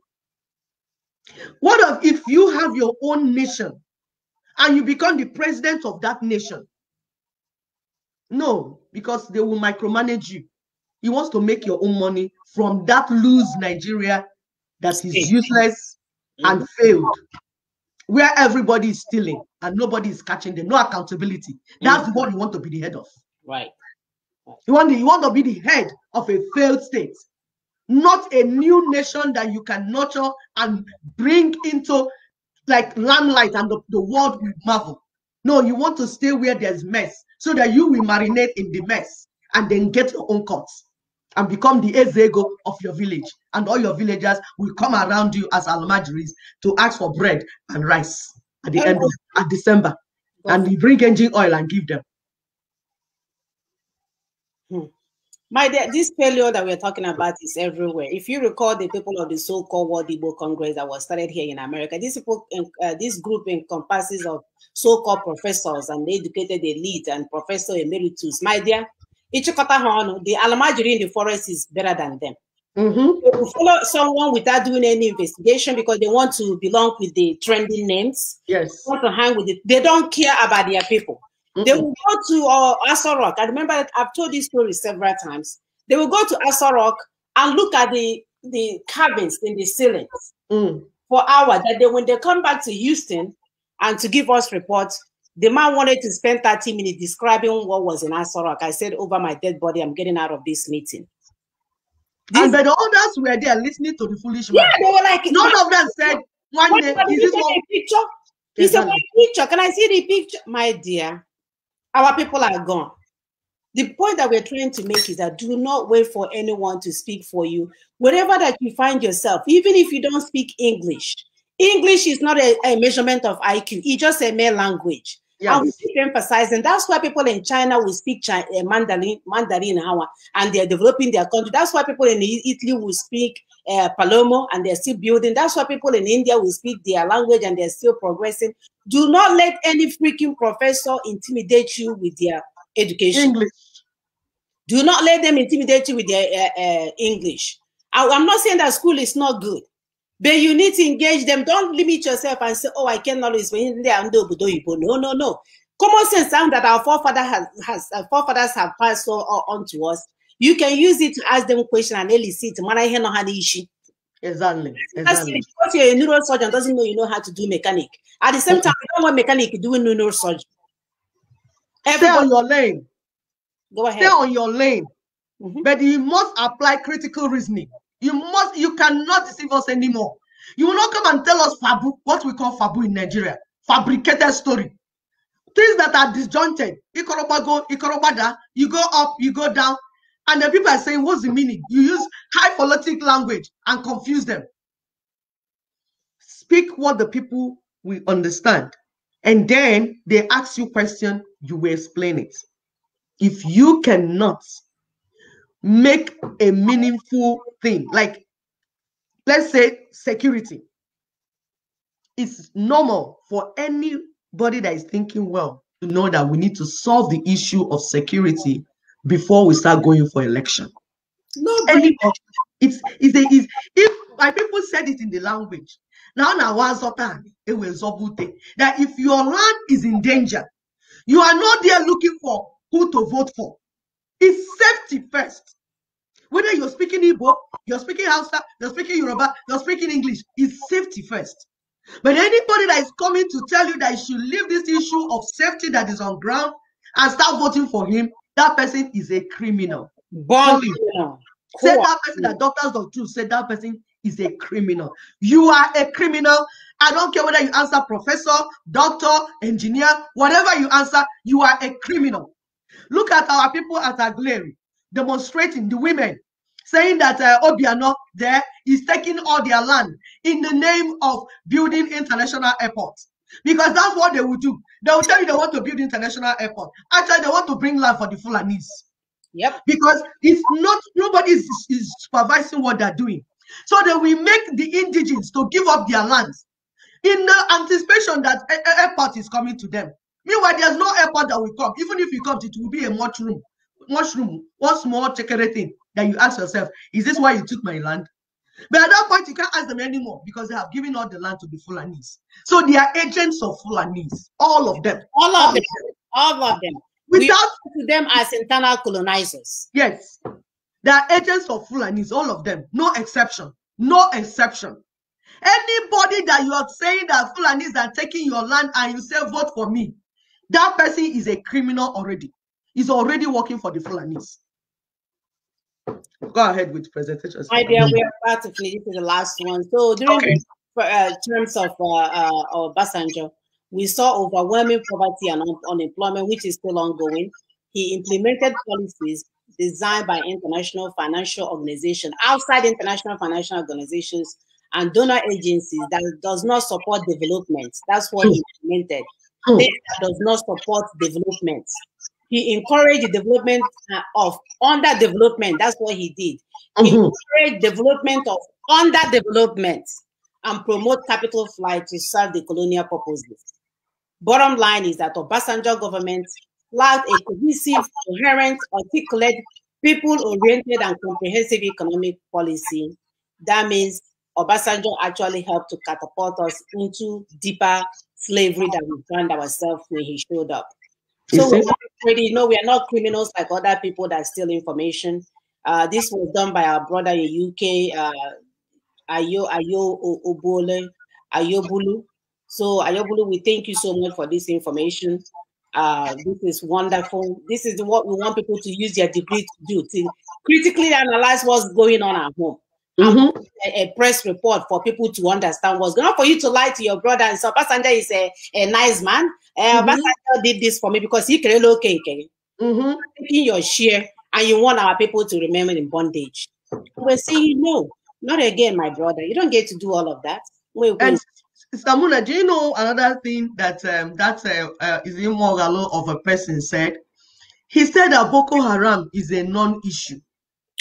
What if you have your own nation and you become the president of that nation? No, because they will micromanage you. He wants to make your own money from that loose Nigeria that is useless mm. and failed, where everybody is stealing and nobody is catching them. No accountability. That's mm. what you want to be the head of. Right. You want, you want to be the head of a failed state, not a new nation that you can nurture and bring into like limelight and the, the world will marvel. No, you want to stay where there's mess so that you will marinate in the mess and then get your own cuts and become the ezego of your village. And all your villagers will come around you as almajiris to ask for bread and rice at the end of at December. And you bring engine oil and give them. Hmm. My dear, this failure that we're talking about is everywhere. If you recall the people of the so-called World Igbo Congress that was started here in America, this people, uh, this group encompasses of so-called professors and educated elite and professor emeritus. My dear, ịchịkọta ha ọnụ, the Almajiri in the forest is better than them. They will follow someone without doing any investigation because they want to belong with the trending names. Yes. want to hang with it. They don't care about their people. They Mm-mm. will go to uh, Aso Rock. I remember that I've told this story several times. They will go to Aso Rock and look at the, the cabins in the ceilings Mm. for hours. That they, when they come back to Houston and to give us reports, the man wanted to spend 30 minutes describing what was in Aso Rock. I said, over my dead body, I'm getting out of this meeting. And This- but the others were there listening to the foolish man. yeah, they were like, None of them said one day is this one a picture? He said, "My picture. Can I see the picture? My dear, our people are gone. The point that we're trying to make is that do not wait for anyone to speak for you. Wherever that you find yourself, even if you don't speak English, English is not a, a measurement of IQ, it's just a mere language. And we Yes. keep emphasizing that's why people in China will speak uh, Mandarin, Mandarin how, and they're developing their country. That's why people in Italy will speak uh, Palomo and they're still building. That's why people in India will speak their language and they're still progressing. Do not let any freaking professor intimidate you with their education. English. Do not let them intimidate you with their uh, English. I, am not saying that school is not good, but you need to engage them. Don't limit yourself and say, "Oh, I cannot explain there and do Obodo Oyibo." No, no, no. Common sense sound that our forefathers has, has our forefathers have passed on, on to us. You can use it to ask them question and elicit. Mara ihe no ha n'ishi. Exactly. Exactly. Because you're a neurosurgeon doesn't mean you know how to do mechanic. At the same time, you don't want mechanic doing neurosurgery. Stay on your lane. go ahead. Stay on your lane. Mhm. But you must apply critical reasoning You must, you cannot deceive us anymore. You will not come and tell us fabu, what we call fabu in Nigeria, fabricated story. Things that are disjointed. Ikorobago, Ikorobada, you go up, you go down, and the people are saying, what's the meaning? You use high phonetic language and confuse them. Speak what the people will understand. And then they ask you question, you will explain it. If you cannot make a meaningful thing, like let's say security, it's normal for anybody that is thinking well to know that we need to solve the issue of security before we start going for election. No, it's, it's, a, it's if my people said it in the language. Now, now, that if your land is in danger, you are not there looking for who to vote for. It's safety first. Whether you're speaking Igbo, you're speaking Hausa, you're speaking Yoruba, you're speaking English, it's safety first. But anybody that is coming to tell you that you should leave this issue of safety that is on ground and start voting for him, that person is a criminal. Born criminal. Say that person that doctors don't do, say that person is a criminal. You are a criminal. I don't care whether you answer professor, doctor, engineer, whatever you answer, you are a criminal. Look at our people at Aguleri demonstrating, the women saying that uh, Obiano there is taking all their land in the name of building international airports. Because that's what they will do. They will tell you they want to build international airport. Actually, they want to bring land for the Fulanese. Yep. Because it's not nobody is, is supervising what they're doing. So they will make the indigenous to give up their lands in the anticipation that airport is coming to them. Meanwhile, there's no airport that will come. Even if it comes, it will be a mushroom. Mushroom, one small checkered thing that you ask yourself, is this why you took my land? But at that point, you can't ask them anymore because they have given all the land to the Fulanese. So they are agents of Fulanese, all of them. All of them. All of them. Without we to them as internal colonizers. Yes. They are agents of Fulanese, all of them. No exception. No exception. Anybody that you are saying that Fulanese are taking your land and you say vote for me, that person is a criminal already. He's already working for the Fulanese. Go ahead with presentations. My dear, we are about to finish. This is the last one. So during okay. the uh, terms of uh, uh, Basanjo, we saw overwhelming poverty and un unemployment, which is still ongoing. He implemented policies designed by international financial organizations, outside international financial organizations, and donor agencies that does not support development. That's what he implemented. Hmm. That does not support development. He encouraged the development uh, of underdevelopment. That's what he did. He mm-hmm. encouraged development of underdevelopment and promote capital flight to serve the colonial purposes. Bottom line is that Obasanjo government lacked a cohesive, coherent, articulate, people-oriented and comprehensive economic policy. That means Obasanjo actually helped to catapult us into deeper slavery that we found ourselves when he showed up. So we already know we are not criminals like other people that steal information. Uh, this was done by our brother in UK, uh, Ayo Ayo Obole Ayobulu. So Ayobulu, we thank you so much for this information. Uh, this is wonderful. This is what we want people to use their degree to do to critically analyze what's going on at home. Mm-hmm. A, a, press report for people to understand what's going on. For you to lie to your brother and so Passenger is a, a nice man. Uh, mm-hmm. did this for me because he can okay, mm-hmm. taking your share and you want our people to remain in bondage. We're saying no, not again, my brother. You don't get to do all of that. Wait, wait. And Samuna, do you know another thing that um, that uh, uh, is immoral of a person said? He said that Boko Haram is a non-issue.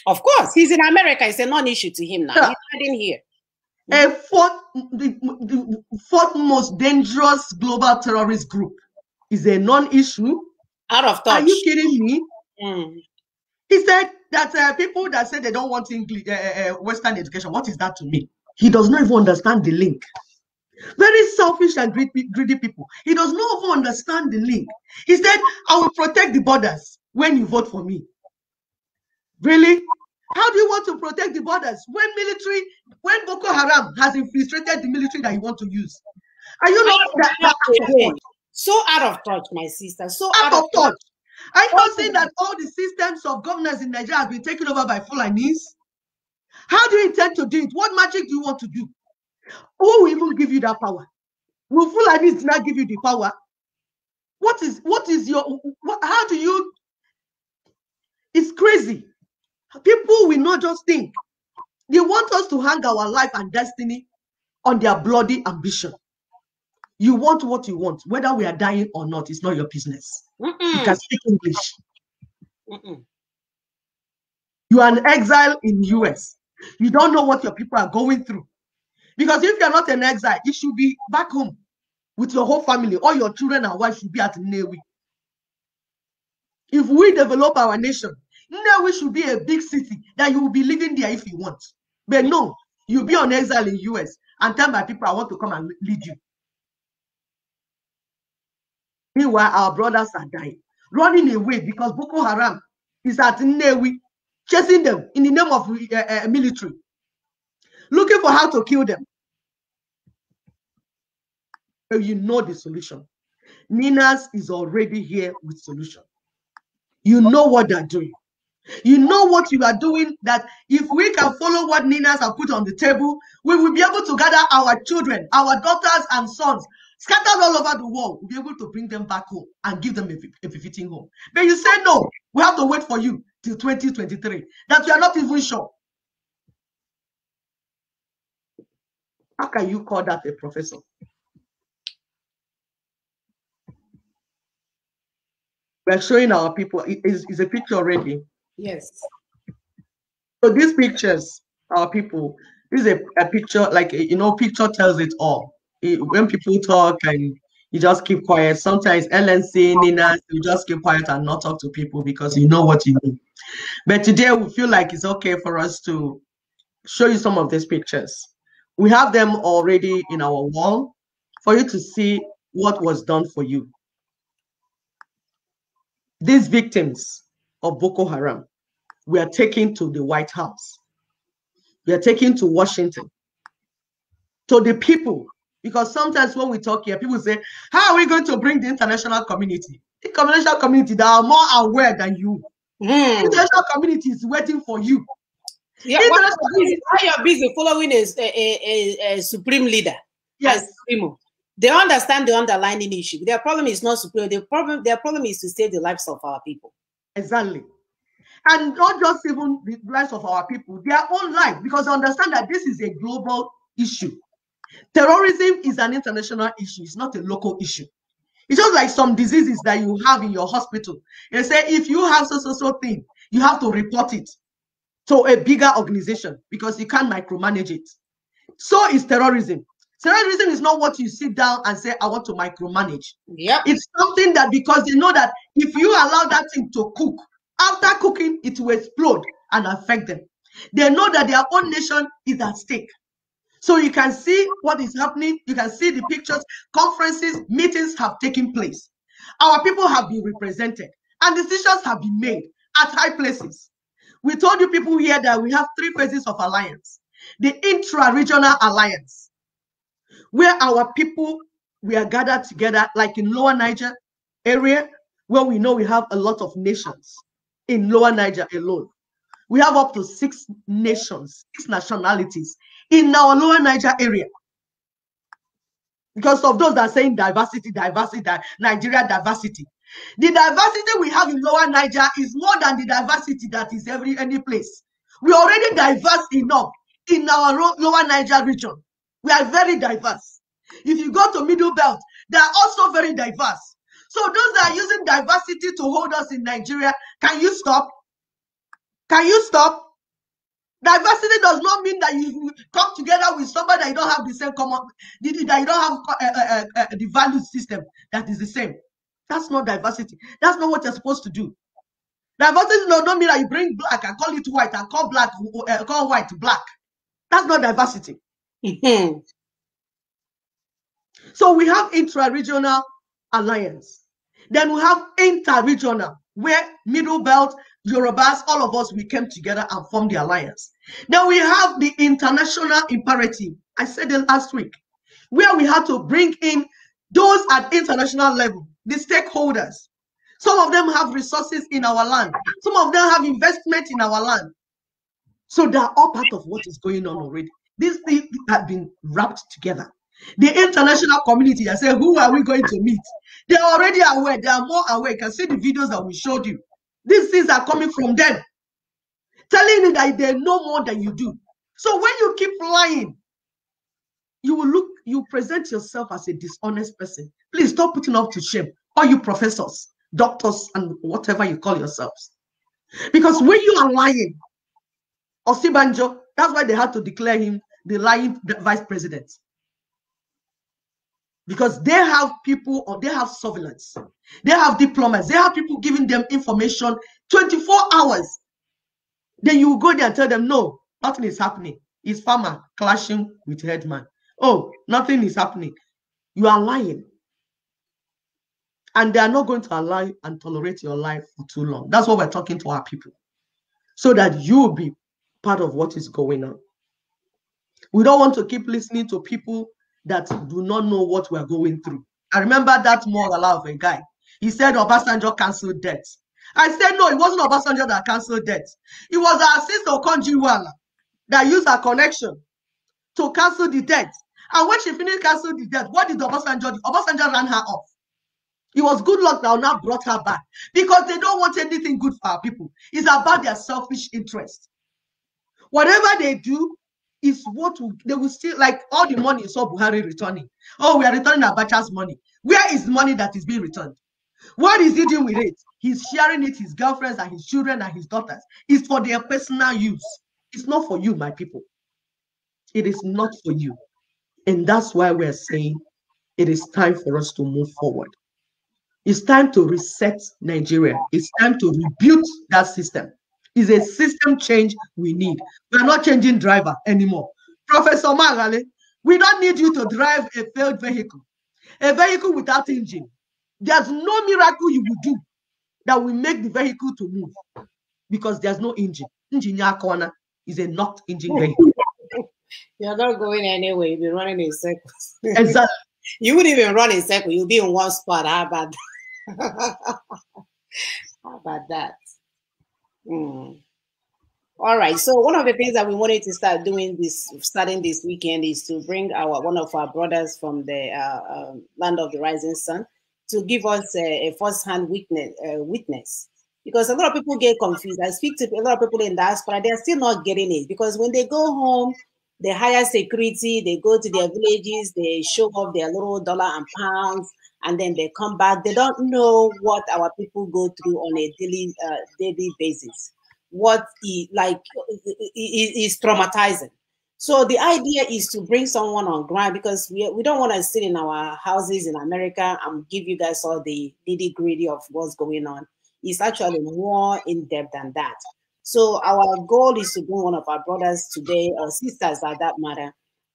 Of course, he's in America. It's a non-issue to him now. Yeah. He's not in here. A fourth, the, the fourth most dangerous global terrorist group is a non-issue. Out of touch. Are you kidding me? Mm. He said that uh, people that say they don't want English, uh, uh, Western education. What is that to me? He does not even understand the link. Very selfish and greedy, greedy people. He does not even understand the link. He said, I will protect the borders when you vote for me. Really? How do you want to protect the borders when military, when Boko Haram has infiltrated the military that you want to use? Are you not that, that so out of touch, my sister? So out, out of touch. Are you not saying that all the systems of governance in Nigeria have been taken over by Fulanese? How do you intend to do it? What magic do you want to do? Who will even give you that power? Will Fulanis not give you the power? What is what is your what, how do you it's crazy. People will not just think. They want us to hang our life and destiny on their bloody ambition. You want what you want, whether we are dying or not, it's not your business. Mm-mm. You can speak English. Mm-mm. You are an exile in US. You don't know what your people are going through. Because if you're not an exile, you should be back home with your whole family. All your children and wife should be at Nnewi. If we develop our nation, Nnewi should be a big city that you will be living there if you want. But no, you'll be on exile in US and tell my people I want to come and lead you. Meanwhile, our brothers are dying, running away because Boko Haram is at Nnewi, chasing them in the name of uh, uh, military, looking for how to kill them. You know the solution. NINAS is already here with solution. You know what they're doing. You know what you are doing. That if we can follow what NINAS have put on the table, we will be able to gather our children, our daughters and sons scattered all over the world. We'll be able to bring them back home and give them a, a befitting home. But you say no, we have to wait for you till 2023. That you are not even sure. How can you call that a professor? We're showing our people. It is a picture already. Yes. So these pictures, our people, this is a, a picture, like you know, picture tells it all. It- when people talk and you just keep quiet, sometimes LNC, Nina, you just keep quiet and not talk to people because you know what you mean. But today we feel like it's okay for us to show you some of these pictures. We have them already in our wall for you to see what was done for you. These victims of Boko Haram were taken to the White House. We are taken to Washington. To the people, because sometimes when we talk here, people say, How are we going to bring the international community? The international community that are more aware than you. The Hmm. international community is waiting for you. Yeah, why you're busy, following a, a, a, a supreme leader? Yes. supremo. They understand the underlying issue. Their problem is not supreme. The problem, their problem is to save the lives of our people. Exactly. And not just even the lives of our people, their own life, because understand that this is a global issue. Terrorism is an international issue, it's not a local issue. It's just like some diseases that you have in your hospital. They say if you have so so so thing, you have to report it to a bigger organization because you can't micromanage it. So is terrorism. Terrorism is not what you sit down and say, I want to micromanage. Yep. It's something that because they know that if you allow that thing to cook, after cooking, it will explode and affect them. They know that their own nation is at stake. So you can see what is happening. You can see the pictures, conferences, meetings have taken place. Our people have been represented and decisions have been made at high places. We told you people here that we have three phases of alliance. The intra-regional alliance, where our people we are gathered together, like in Lower Niger area, where we know we have a lot of nations in Lower Niger alone. We have up to six nations, six nationalities in our Lower Niger area. Because of those that are saying diversity, diversity, di- Nigeria diversity. The diversity we have in Lower Niger is more than the diversity that is every any place. We are already diverse enough in our Lower Niger region. We are very diverse. If you go to Middle Belt, they are also very diverse. So those that are using diversity to hold us in Nigeria, can you stop? Can you stop? Diversity does not mean that you come together with somebody that you don't have the same common, that you don't have uh, uh, uh, the value system that is the same. That's not diversity. That's not what you're supposed to do. Diversity does not mean that you bring black and call it white and call black uh, call white black. That's not diversity. *laughs* So we have intra-regional alliance. Then we have inter-regional, where Middle Belt, Yorubas, all of us, we came together and formed the alliance. Then we have the international imperative. I said it last week, where we had to bring in those at international level, the stakeholders. Some of them have resources in our land. Some of them have investment in our land. So they are all part of what is going on already. These things have been wrapped together. The international community has said, who are we going to meet? They are already aware. They are more aware. You can see the videos that we showed you. These things are coming from them, telling you that they know more than you do. So when you keep lying, you will look, you present yourself as a dishonest person. Please stop putting up to shame all you professors, doctors, and whatever you call yourselves. Because when you are lying, Osinbajo, that's why they had to declare him the lying vice president. Because they have people or they have surveillance, they have diplomats, they have people giving them information 24 hours. Then you go there and tell them, no, nothing is happening. It's farmer clashing with headman. Oh, nothing is happening. You are lying. And they are not going to allow and tolerate your life for too long. That's what we're talking to our people. So that you will be part of what is going on. We don't want to keep listening to people that do not know what we're going through. I remember that more of a guy. He said Obasanjo canceled debt. I said, no, it wasn't Obasanjo that canceled debt. It was our sister Okonjo-Iweala that used her connection to cancel the debt. And when she finished canceling the debt, what did Obasanjo do? Obasanjo ran her off. It was Goodluck that now brought her back because they don't want anything good for our people. It's about their selfish interest. Whatever they do is what will, they will still like all the money you saw Buhari returning. Oh, we are returning Abacha's money. Where is money that is being returned? What is he doing with it? He's sharing it, his girlfriends and his children and his daughters. It's for their personal use. It's not for you, my people. It is not for you. And that's why we're saying it is time for us to move forward. It's time to reset Nigeria. It's time to rebuild that system. It's a system change we need. We're not changing driver anymore. Professor Moghalu, we don't need you to drive a failed vehicle, a vehicle without engine. There's no miracle you will do that will make the vehicle to move because there's no engine. Engine corner is a not engine vehicle. *laughs* You're not going anywhere. You'll be running in circles. Exactly. *laughs* you wouldn't even run in circles. You'll be in one spot. How about that? *laughs* How about that? Mm. All right. So one of the things that we wanted to start doing this, starting this weekend, is to bring our one of our brothers from the uh, uh, land of the rising sun to give us a, a first-hand witness. Uh, witness, because a lot of people get confused. I speak to a lot of people in diaspora; they're still not getting it because when they go home, they hire security, they go to their villages, they show off their little dollar and pounds, and then they come back. They don't know what our people go through on a daily uh, daily basis. What is like is traumatizing. So the idea is to bring someone on ground because we, we don't want to sit in our houses in America and give you guys all the nitty gritty of what's going on. It's actually more in depth than that. So our goal is to bring one of our brothers today or sisters at that matter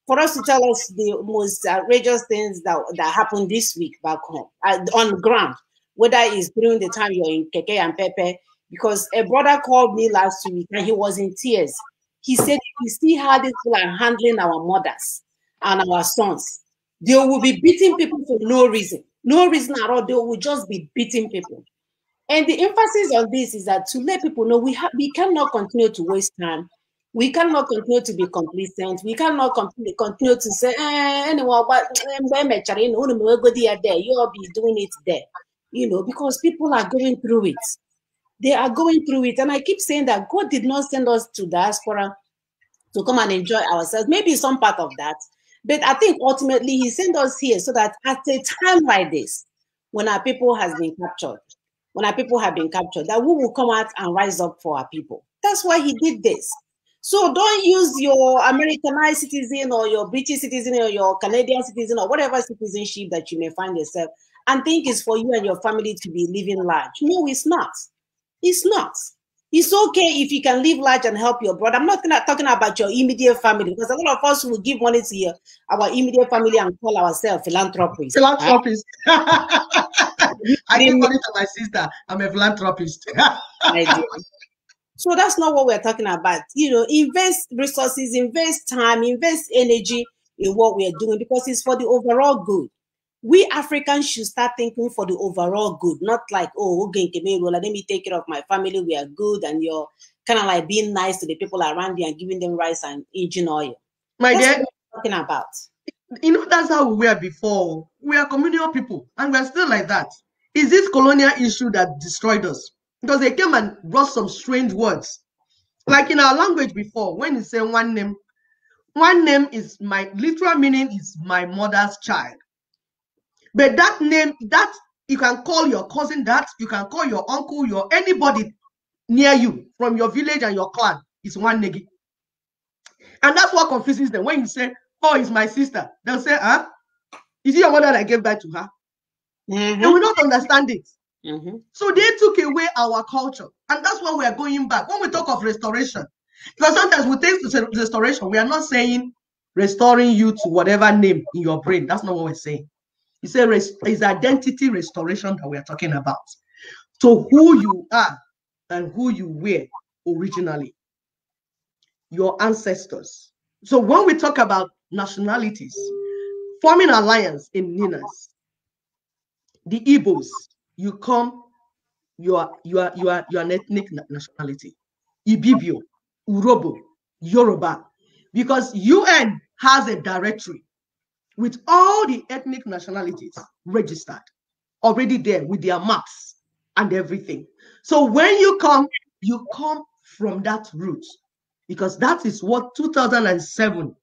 for us to tell us the most outrageous things that, that happened this week back home uh, on the ground, whether it's during the time you're in Keke NAPEP. Because a brother called me last week and he was in tears. He said, You see how these people are handling our mothers and our sons. They will be beating people for no reason. No reason at all. They will just be beating people. And the emphasis on this is that to let people know we have we cannot continue to waste time we cannot continue to be complacent. We cannot continue, to say, eh, but eh, there, you'll be doing it there. You know, because people are going through it. They are going through it. And I keep saying that God did not send us to diaspora to come and enjoy ourselves. Maybe some part of that. But I think ultimately he sent us here so that at a time like this, when our people has been captured, when our people have been captured, that we will come out and rise up for our people. That's why he did this. So don't use your Americanized citizen or your British citizen or your Canadian citizen or whatever citizenship that you may find yourself and think it's for you and your family to be living large. No, it's not. It's not. It's okay if you can live large and help your brother. I'm not talking about your immediate family because a lot of us will give money to your, our immediate family and call ourselves philanthropists. Philanthropists. *laughs* I give money to my sister. I'm a philanthropist. *laughs* So that's not what we're talking about. You know, invest resources, invest time, invest energy in what we are doing because it's for the overall good. we Africans should start thinking for the overall good, not like, oh, okay, let me take care of my family, we are good, and you're kind of like being nice to the people around you and giving them rice and engine oil. My That's dear, talking about. you know that's how we were before. We are communal people, and we're still like that. Is this colonial issue that destroyed us? Because they came and brought some strange words. Like in our language before, when you say one name, one name is my literal meaning is my mother's child. But that name, that you can call your cousin that, you can call your uncle, your anybody near you from your village and your clan is one negi. And that's what confuses them. When you say, Oh, it's my sister, they'll say, Huh? Is it your mother that gave birth to her? Mhm, They will not understand it. Mhm. So they took away our culture. And that's why we are going back. When we talk of restoration, because sometimes we take to restoration, we are not saying restoring you to whatever name in your brain. That's not what we're saying. It's a it's identity restoration that we are talking about. To who you are and who you were originally, your ancestors. So when we talk about nationalities, forming alliance in NINAS, the Igbos, you come, you are you are you are you are an ethnic nationality. Ibibio, Urhobo, Yoruba, because UN has a directory with all the ethnic nationalities registered already there with their maps and everything. So when you come, you come from that root because that is what 2007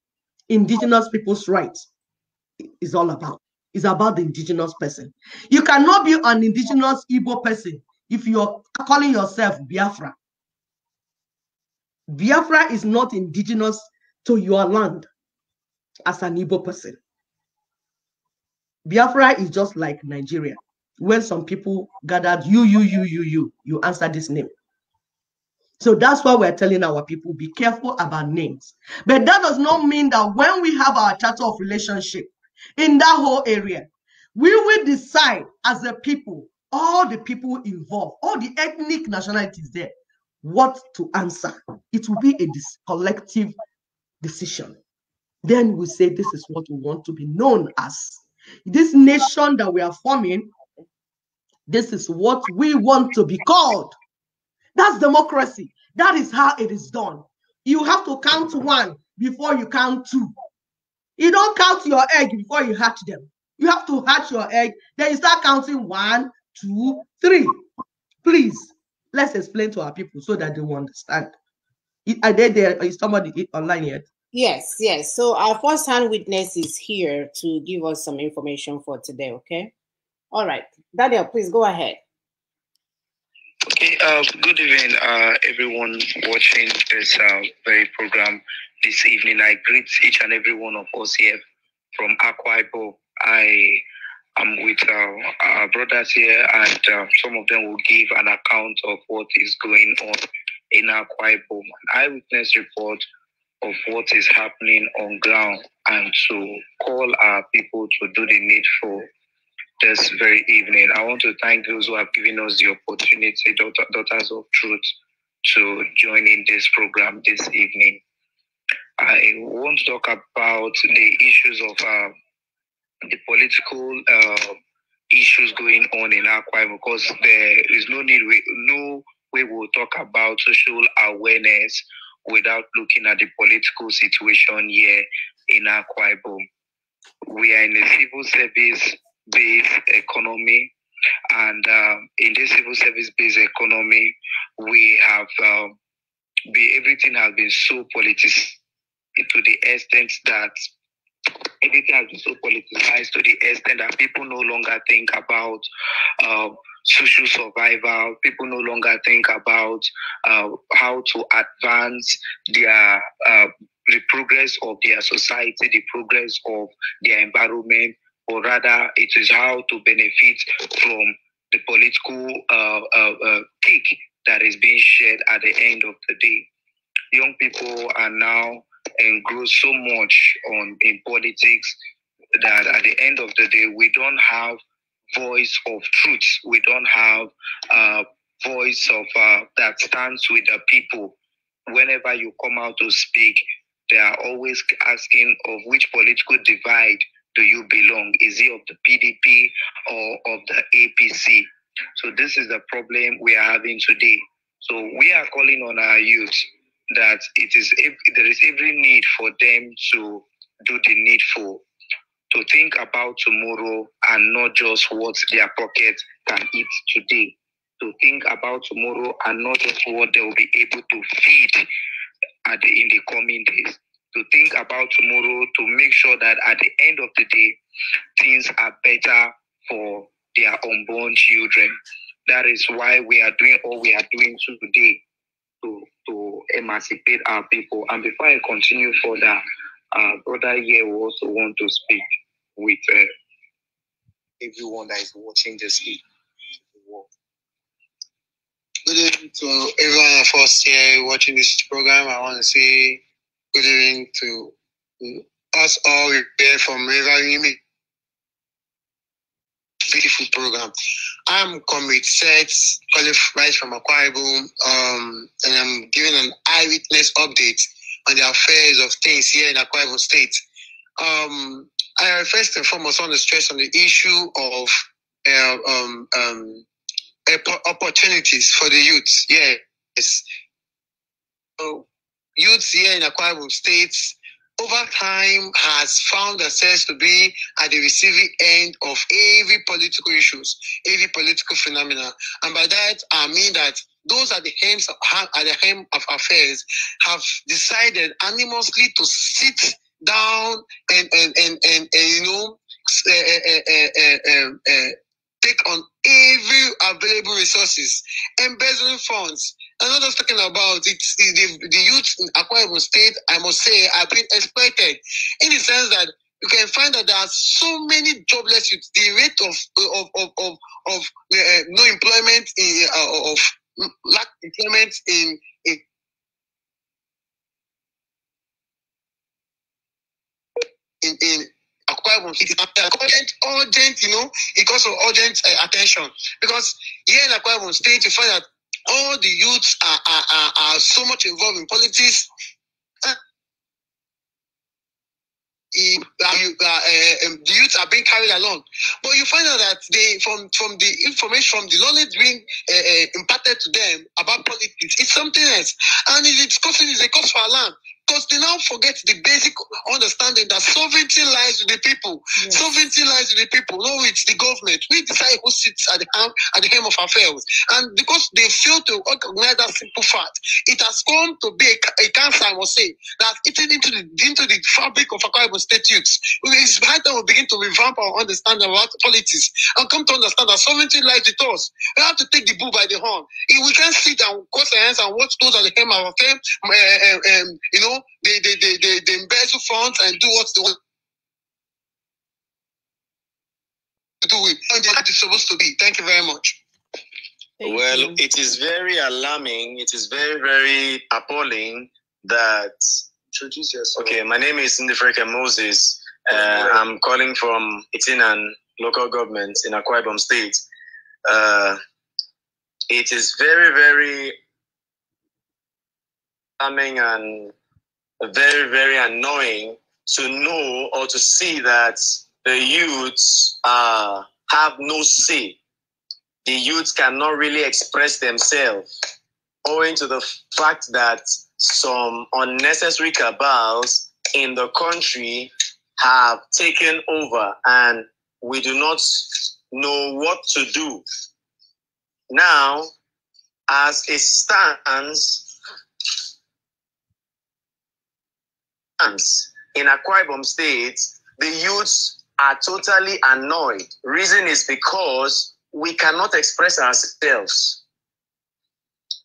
Indigenous People's Rights is all about. It's about the indigenous person. You cannot be an indigenous Igbo person if you're calling yourself Biafra. Biafra is not indigenous to your land as an Igbo person. Biafra is just like Nigeria. When some people gathered, you, you, you, you, you, you answer this name. So that's why we're telling our people be careful about names. But that does not mean that when we have our charter of relationship in that whole area, we will decide as a people, all the people involved, all the ethnic nationalities there, what to answer. It will be a collective decision. Then we say this is what we want to be known as. This nation that we are forming, this is what we want to be called. That's democracy. That is how it is done. You have to count one before you count two. You don't count your egg before you hatch them. You have to hatch your egg, then you start counting one, two, three. Please, let's explain to our people so that they will understand. I- Are they there? Is somebody online yet? Yes, yes. So our first hand witness is here to give us some information for today, okay? All right. Daniel, please go ahead. Okay, uh, good evening, uh, everyone watching this uh, very program this evening. I greet each and every one of us here from Akwa Ibom. I am with uh, our brothers here, and uh, some of them will give an account of what is going on in Akwa Ibom. An eyewitness report of what is happening on ground, and to call our people to do the needful this very evening. I want to thank those who have given us the opportunity, daughter, Daughters of Truth, to join in this program this evening. I want to talk about the issues of uh, the political uh, issues going on in Akwa because there is no need, we, no way we'll talk about social awareness without looking at the political situation here in Akwa. We are in a civil service based economy. And um, in this civil service based economy, we have um, be, everything has been so politicized to the extent that everything has been so politicized to the extent that people no longer think about uh, social survival. People no longer think about uh, how to advance their uh, the progress of their society, the progress of their environment, or rather, it is how to benefit from the political uh, uh, uh, kick that is being shared at the end of the day. Young people are now engrossed so much on in politics that at the end of the day, we don't have voice of truth. We don't have uh, voice of uh, that stands with the people. Whenever you come out to speak, they are always asking of which political divide do you belong? Is it of the PDP or of the APC? So this is the problem we are having today. So we are calling on our youth that it is there is every need for them to do the needful, to think about tomorrow and not just what their pocket can eat today. To think about tomorrow and not just what they will be able to feed at the, in the coming days. To think about tomorrow to make sure that at the end of the day, things are better for their unborn children. That is why we are doing all we are doing today to, to emancipate our people. And before I continue further, uh, brother here will also want to speak with uh, everyone that is watching this Good evening to everyone of us here watching this program. I want to say good evening to us all here from River Unit beautiful program. I'm Comrade Seth, calling right from Akwa um, and I'm giving an eyewitness update on the affairs of things here in Akwa State. Um, I first and foremost want to stress on the issue of uh, um, um, opportunities for the youth. Yes. So, youths here in Akwa Ibom State over time has found themselves to be at the receiving end of every political issues, every political phenomena. And by that, I mean that those at the helms at the helm of affairs have decided anonymously to sit down and and and and, and you know uh, uh, uh, take on every available resources, embezzling funds, I'm not just talking about it. The, the youth in Akwa Ibom State, I must say, have been exploited in the sense that you can find that there are so many jobless youth. The rate of of of of, of uh, no employment in, uh, of lack employment in in in, Akwa State urgent, urgent, you know, it calls for urgent uh, attention because here in Akwa State, you find that all the youths are, are, are, are so much involved in politics. Uh, uh, um, the youth are being carried along. But you find out that they, from from the information, from the knowledge being uh, uh, imparted to them about politics, it's something else, and it's causing it's a cause for alarm. Because they now forget the basic understanding that sovereignty lies with the people. Yes. Sovereignty lies with the people. No, it's the government. We decide who sits at the helm at the helm of affairs. And because they fail to recognize that simple fact, it has come to be a, a cancer, I must say, that eaten into the into the fabric of Akwa Ibom state youths. It's high time we begin to revamp our understanding about politics and come to understand that sovereignty lies with us. We have to take the bull by the horn. If we can't sit and cross our hands and watch those at the helm of affairs, um, um, um, you know, they, they, they, they, they embezzle funds and do what they want to do with. And that is supposed to be. Thank you very much. Thank well, you. it is very alarming. It is very, very appalling that. Introduce yourself. Okay, my name is Ndifreke Moses. Uh, I'm calling from Etinan local government in Akwa Ibom State. Uh, it is very, very alarming and very, very annoying to know or to see that the youths uh, have no say. The youths cannot really express themselves owing to the fact that some unnecessary cabals in the country have taken over and we do not know what to do. Now, as it stands, in Akwa Ibom State, the youths are totally annoyed. Reason is because we cannot express ourselves.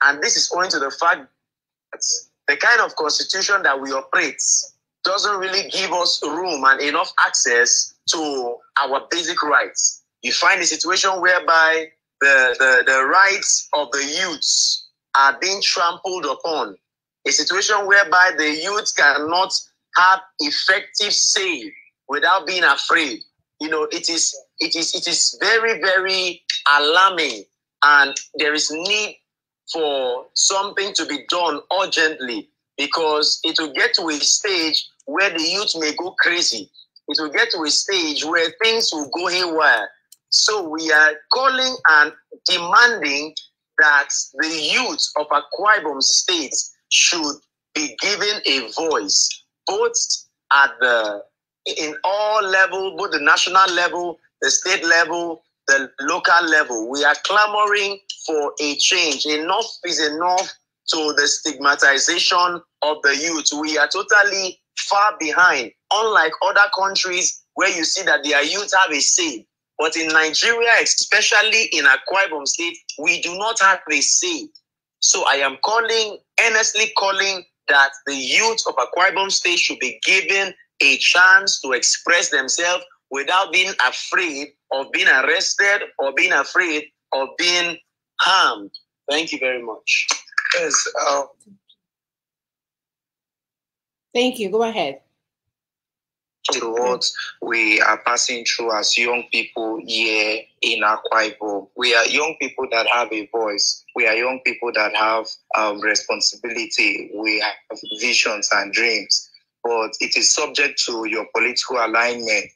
And this is owing to the fact that the kind of constitution that we operate doesn't really give us room and enough access to our basic rights. You find a situation whereby the, the, the rights of the youths are being trampled upon. A situation whereby the youth cannot have effective say without being afraid. You know, it is it is it is very very alarming, and there is need for something to be done urgently because it will get to a stage where the youth may go crazy. it will get to a stage where things will go haywire. So we are calling and demanding that the youth of Akwa Ibom State should be given a voice, both at the in all level, both the national level, the state level, the local level. We are clamoring for a change. Enough is enough to the stigmatization of the youth. We are totally far behind, unlike other countries where you see that their youth have a say. But in Nigeria, especially in Akwa Ibom State, we do not have a say. So I am calling, earnestly calling that the youth of Akwa Ibom State should be given a chance to express themselves without being afraid of being arrested or being afraid of being harmed. Thank you very much. Yes. Uh, Thank you. Go ahead. To what we are passing through as young people here in Akwa Ibom. We are young people that have a voice. We are young people that have um, responsibility. We have visions and dreams. But it is subject to your political alignment.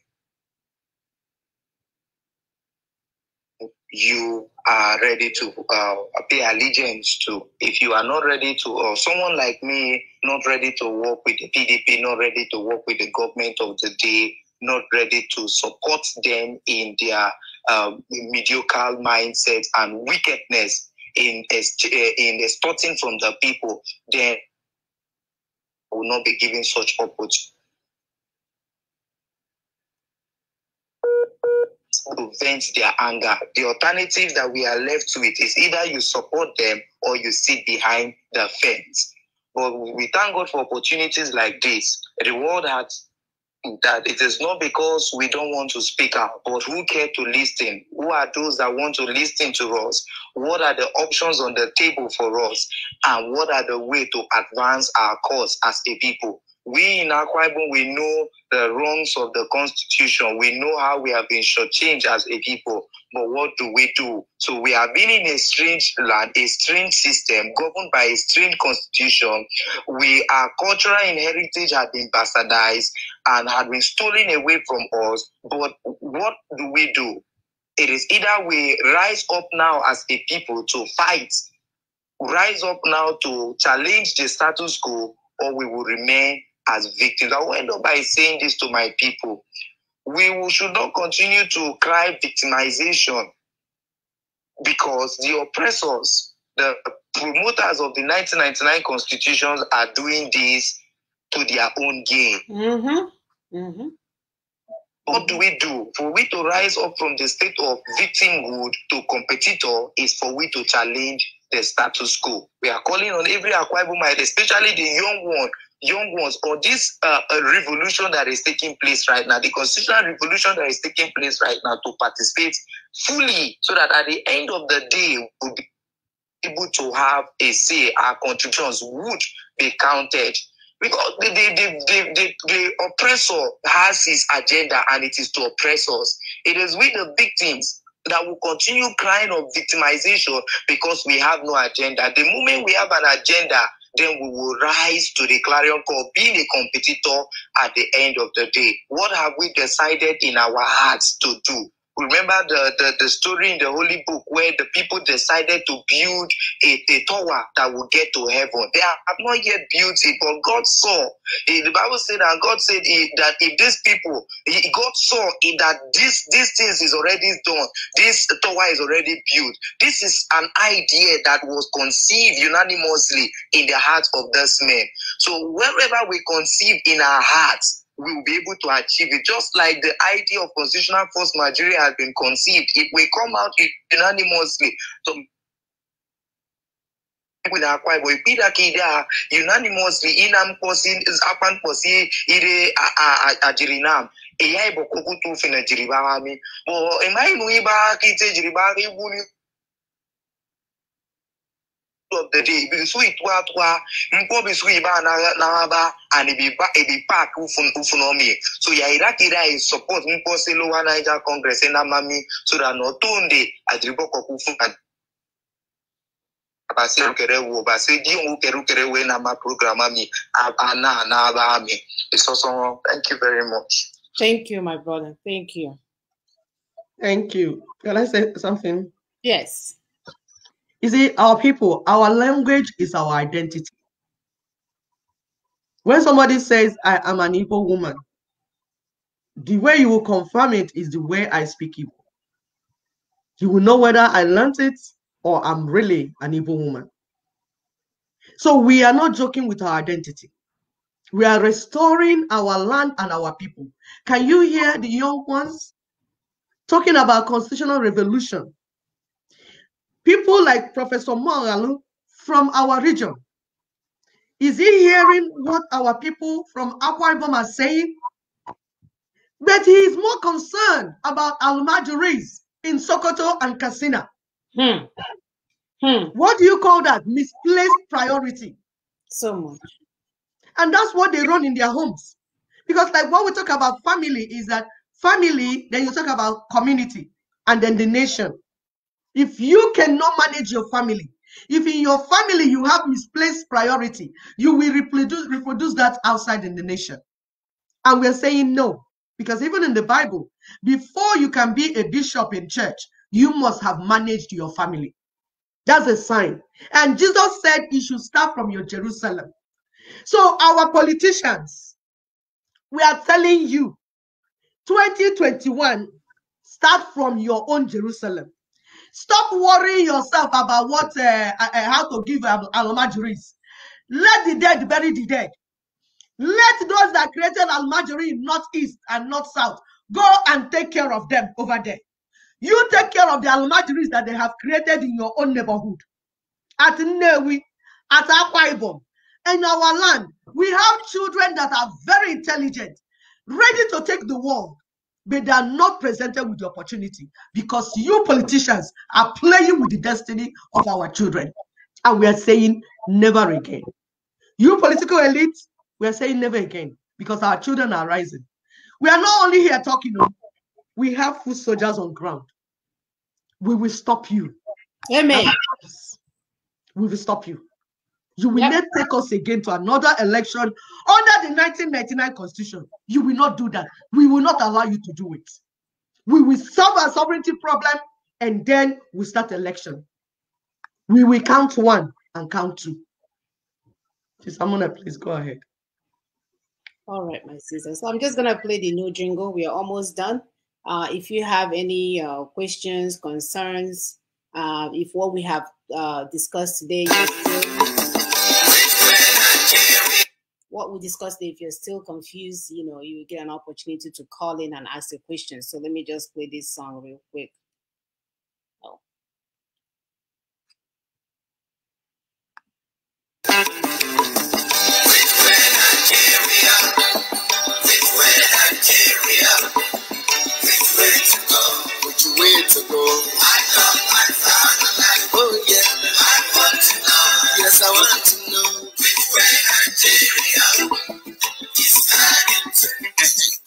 You are ready to uh, pay allegiance to. If you are not ready to, or someone like me, not ready to work with the PDP, not ready to work with the government of the day, not ready to support them in their um, mediocre mindset and wickedness in in extorting from the people, then I will not be given such opportunity. To vent their anger. The alternative that we are left with is either you support them or you sit behind the fence. But we thank God for opportunities like this. The world has that it is not because we don't want to speak out, but who care to listen? Who are those that want to listen to us? What are the options on the table for us? And what are the way to advance our cause as a people? We in Akwa Ibom, we know the wrongs of the constitution. We know how we have been shortchanged as a people. But what do we do? So we have been in a strange land, a strange system governed by a strange constitution. We our cultural heritage had been bastardized and had been stolen away from us. But what do we do? It is either we rise up now as a people to fight, rise up now to challenge the status quo, or we will remain as victims. I will end up by saying this to my people. We should not continue to cry victimization because the oppressors, the promoters of the 1999 constitutions are doing this to their own gain. Mm-hmm. Mm-hmm. What do we do? For we to rise up from the state of victimhood to competitor is for we to challenge the status quo. We are calling on every Akwa Ibomite, especially the young one, young ones, or this uh, revolution that is taking place right now, the constitutional revolution that is taking place right now, to participate fully, so that at the end of the day, we'll be able to have a say. Our contributions would be counted. Because the, the, the, the, the, the oppressor has his agenda and it is to oppress us. It is with the victims, that will continue crying of victimization because we have no agenda. The moment we have an agenda, then we will rise to the clarion call, being a competitor at the end of the day. What have we decided in our hearts to do? Remember the, the, the story in the Holy Book where the people decided to build a, a tower that will get to heaven. They have not yet built it, but God saw. Eh, The Bible said, and God said eh, that if these people, eh, God saw that this these things is already done, this tower is already built. This is an idea that was conceived unanimously in the hearts of this man. So wherever we conceive in our hearts, we will be able to achieve it. Just like the idea of constitutional force majeure has been conceived, if we come out unanimously, so with Akwa Ibom, ikpida ka ide a unanimously ina mkposi akwa mkposi ire a- a- a- ajirinam eya ibo kukutu fi na jiribagami bo emai nu iba kite jiribagami igwu of the day bisu itwa atwa mkpo bisu iba na na ba and it be ba it be park ufun ufunomi so ya irakira is support mkpo se lower Niger Congress na mami so that no tunde ajiriboko kufu and basi ukere wo basi di un ukere ukere we na ma program ami ana na ba ami it's also thank you very much Thank you, my brother. Thank you. Thank you. Can I say something? Yes. You see, our people, our language is our identity. When somebody says, I am an Igbo woman, the way you will confirm it is the way I speak Igbo. You will know whether I learned it or I'm really an Igbo woman. So we are not joking with our identity. We are restoring our land and our people. Can you hear the young ones talking about constitutional revolution? People like Professor Moghalu from our region. Is he hearing what our people from Akwa Ibom are saying? But he is more concerned about Almajiris in Sokoto and Katsina. Hmm. Hmm. What do you call that? Misplaced priority. So much. And that's what they run in their homes. Because, like, what we talk about family is that family, then you talk about community, and then the nation. If you cannot manage your family, if in your family you have misplaced priority, you will reproduce, reproduce that outside in the nation. And we're saying no. Because even in the Bible, before you can be a bishop in church, you must have managed your family. That's a sign. And Jesus said it should start from your Jerusalem. So, our politicians, we are telling you 2021, start from your own Jerusalem. Stop worrying yourself about what uh, uh, how to give um, almajiris. Let the dead bury the dead. Let those that created almajiri in northeast and north south go and take care of them over there. You take care of the almajiris that they have created in your own neighborhood. At Nnewi, at Akwa in our land, we have children that are very intelligent, ready to take the world, but they are not presented with the opportunity because you politicians are playing with the destiny of our children. And we are saying never again. You political elites, we are saying never again because our children are rising. We are not only here talking, oh, we have foot soldiers on ground. We will stop you. Amen. We will stop you. You will yep. not take us again to another election under the 1999 constitution. You will not do that. We will not allow you to do it. We will solve our sovereignty problem and then we'll start election. We will count one and count two. Samona, please go ahead. All right, my sister. So I'm just gonna play the new jingle. We are almost done. Uh, if you have any uh, questions, concerns, uh, if what we have uh, discussed today what we discussed if you're still confused you know you get an opportunity to call in and ask a question so let me just play this song real quick oh. I want to know. Yes, I want to know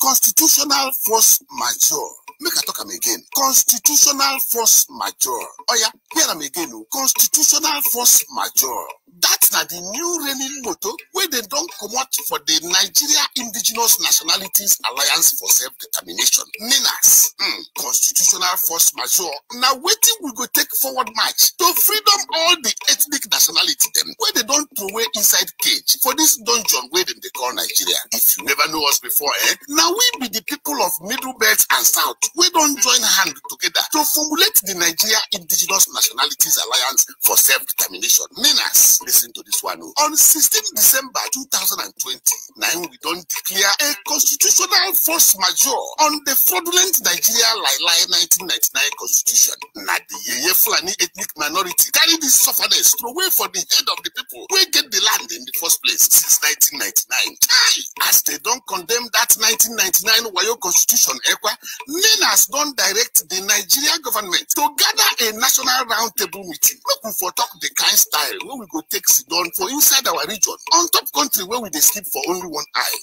Constitutional force majeure. Make I talk am again. Constitutional force majeure. Yeah, hear am again. Oh. Constitutional force majeure. That's not the new reigning motto where they don't come out for the Nigeria Indigenous Nationalities Alliance for Self-Determination. NINAS. Mm, constitutional force majeure. Now waiting we go take forward march to freedom all the ethnic nationality them where they don't throw away inside cage for this dungeon where them they call Nigeria. If you never know us before, eh? Now we be the people of Middle Belt and South. We don't join hand together to formulate the Nigeria Indigenous Nationalities Alliance for Self-Determination. NINAS listen to this one. On 16 December 2020, now we don't declare a constitutional force majeure on the fraudulent Nigeria Lai 1999 constitution. Now the Yeye Fulani ethnic minority carry this sufferness to away for the head of the people who get the land in the first place since 1999. As they don't condemn that 1999 Wayo constitution, Ekwa, NINAS don't direct the Nigeria government to gather a national roundtable meeting. Look for talk the kind style where we go take sit down for inside our region. On top country where we dey sleep for only one eye.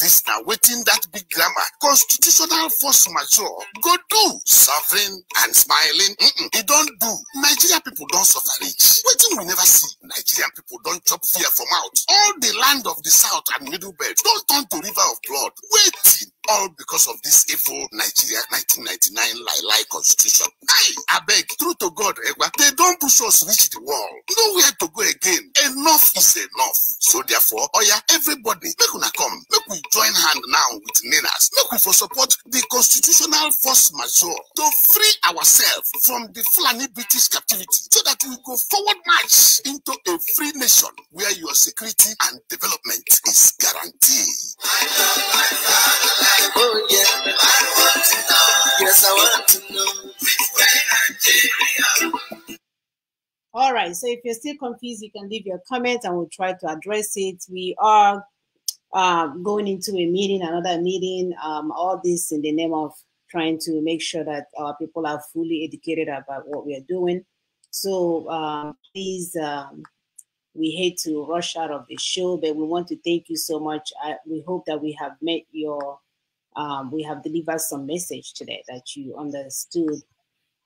This na wetin that big grammar constitutional force majeure go do. Suffering and smiling e don do. Nigeria people don suffer reach wetin we never see nigerian people don chop fear for mouth all the land of the south and middle belt don turn to river of blood. Wetin all because of this evil Nigeria 1999 lie lie constitution. Hey, I beg, true to God, Egwa, they don't push us reach the wall. Nowhere to go again. Enough is enough. So therefore, yeah, everybody, make una come, make we join hand now with Ninas, make we for support the constitutional force majeure to free ourselves from the Fulani British captivity, so that we go forward march into a free nation where your security and development is guaranteed. All right. So if you're still confused, you can leave your comments and we'll try to address it. We are um, going into a meeting, another meeting. Um, all this in the name of trying to make sure that our people are fully educated about what we are doing. So um, please, um, we hate to rush out of the show, but we want to thank you so much. I, we hope that we have met your, um, we have delivered some message today that you understood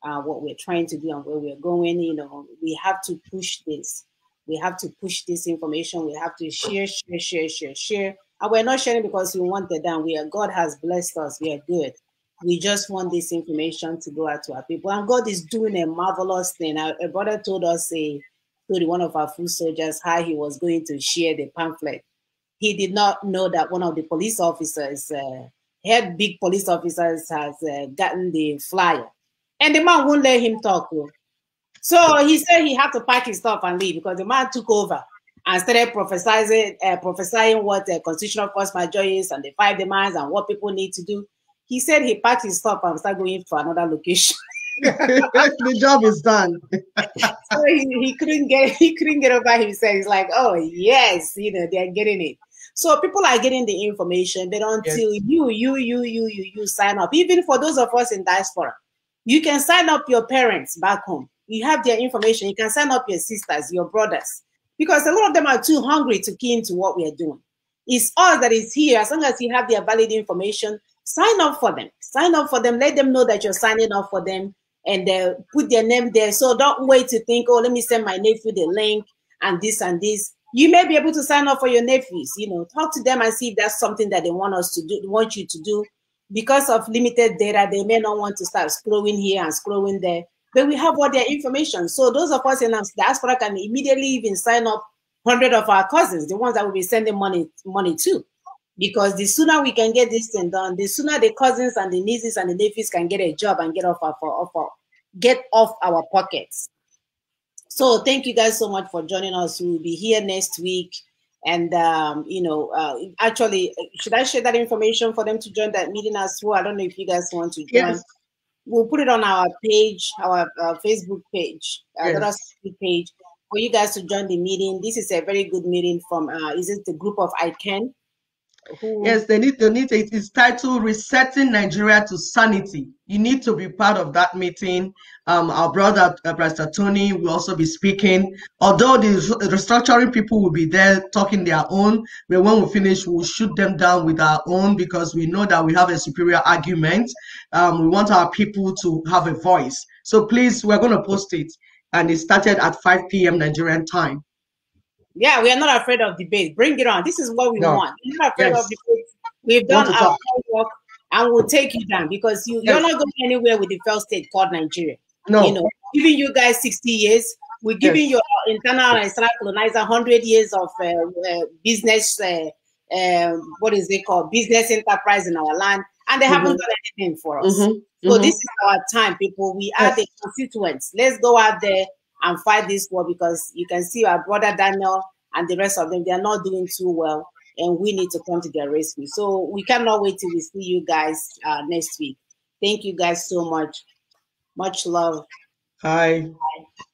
uh, what we're trying to do and where we're going. You know, we have to push this. We have to push this information. We have to share, share, share, share, share. And we're not sharing because we want it done. We are God has blessed us. We are good. We just want this information to go out to our people. And God is doing a marvelous thing. A, a brother told us a told one of our food soldiers how he was going to share the pamphlet. He did not know that one of the police officers, uh, head big police officers, has uh, gotten the flyer and the man won't let him talk. oh. So he said he had to pack his stuff and leave because the man took over and started prophesying, uh, prophesying what the constitutional force majeure is and the five demands and what people need to do. He said he packed his stuff and started going for another location. *laughs* the job is done. so he, he couldn't get *laughs* he couldn't get over himself. He's like, oh yes, you know, they're getting it. So people are getting the information, but until Yes. you, you, you, you, you, you sign up, even for those of us in diaspora, you can sign up your parents back home. You have their information. You can sign up your sisters, your brothers, because a lot of them are too hungry to key into what we are doing. It's us that is here. As long as you have their valid information, sign up for them. Sign up for them. Let them know that you're signing up for them and put their name there. So don't wait to think, oh, let me send my nephew the link and this and this. You may be able to sign up for your nephews. You know, talk to them and see if that's something that they want us to do, want you to do. Because of limited data, they may not want to start scrolling here and scrolling there. But we have all their information. So those of us in our diaspora can immediately even sign up 100 of our cousins, the ones that will be sending money money to. Because the sooner we can get this thing done, the sooner the cousins and the nieces and the nephews can get a job and get off our, off our get off our pockets. So thank you guys so much for joining us. We'll be here next week. And um, you know, uh, actually, should I share that information for them to join that meeting as well? I don't know if you guys want to join. Yes. We'll put it on our page, our uh, Facebook page, uh, Yes. yes. page, for you guys to join the meeting. This is a very good meeting from. Uh, is it the group of ICANN? Who, Yes, they need they need it is titled Resetting Nigeria to Sanity. You need to be part of that meeting. Um, our brother uh, Pastor Tony will also be speaking. Although the restructuring people will be there talking their own, but when we finish, we'll shoot them down with our own because we know that we have a superior argument. Um, we want our people to have a voice. So please, we're going to post it, and it started at 5 p.m. Nigerian time. Yeah, we are not afraid of debate. Bring it on. This is what we No. want. We're not afraid Yes. of debate. We've done our homework and we'll take you down because you, you're not going anywhere with the failed state called Nigeria. No. You know, giving you guys 60 years, we're giving your internal and external colonizer 100 years of uh, uh, business, uh, um, what is it called? Business enterprise in our land, and they haven't Mhm. done anything for us. Mhm, So mhm. this is our time, people. We are Yes. the constituents. Let's go out there and fight this war because you can see our brother Daniel and the rest of them, they are not doing too well. And we need to come to their rescue. So we cannot wait till we see you guys uh, next week. Thank you guys so much. Much love. Bye. Bye.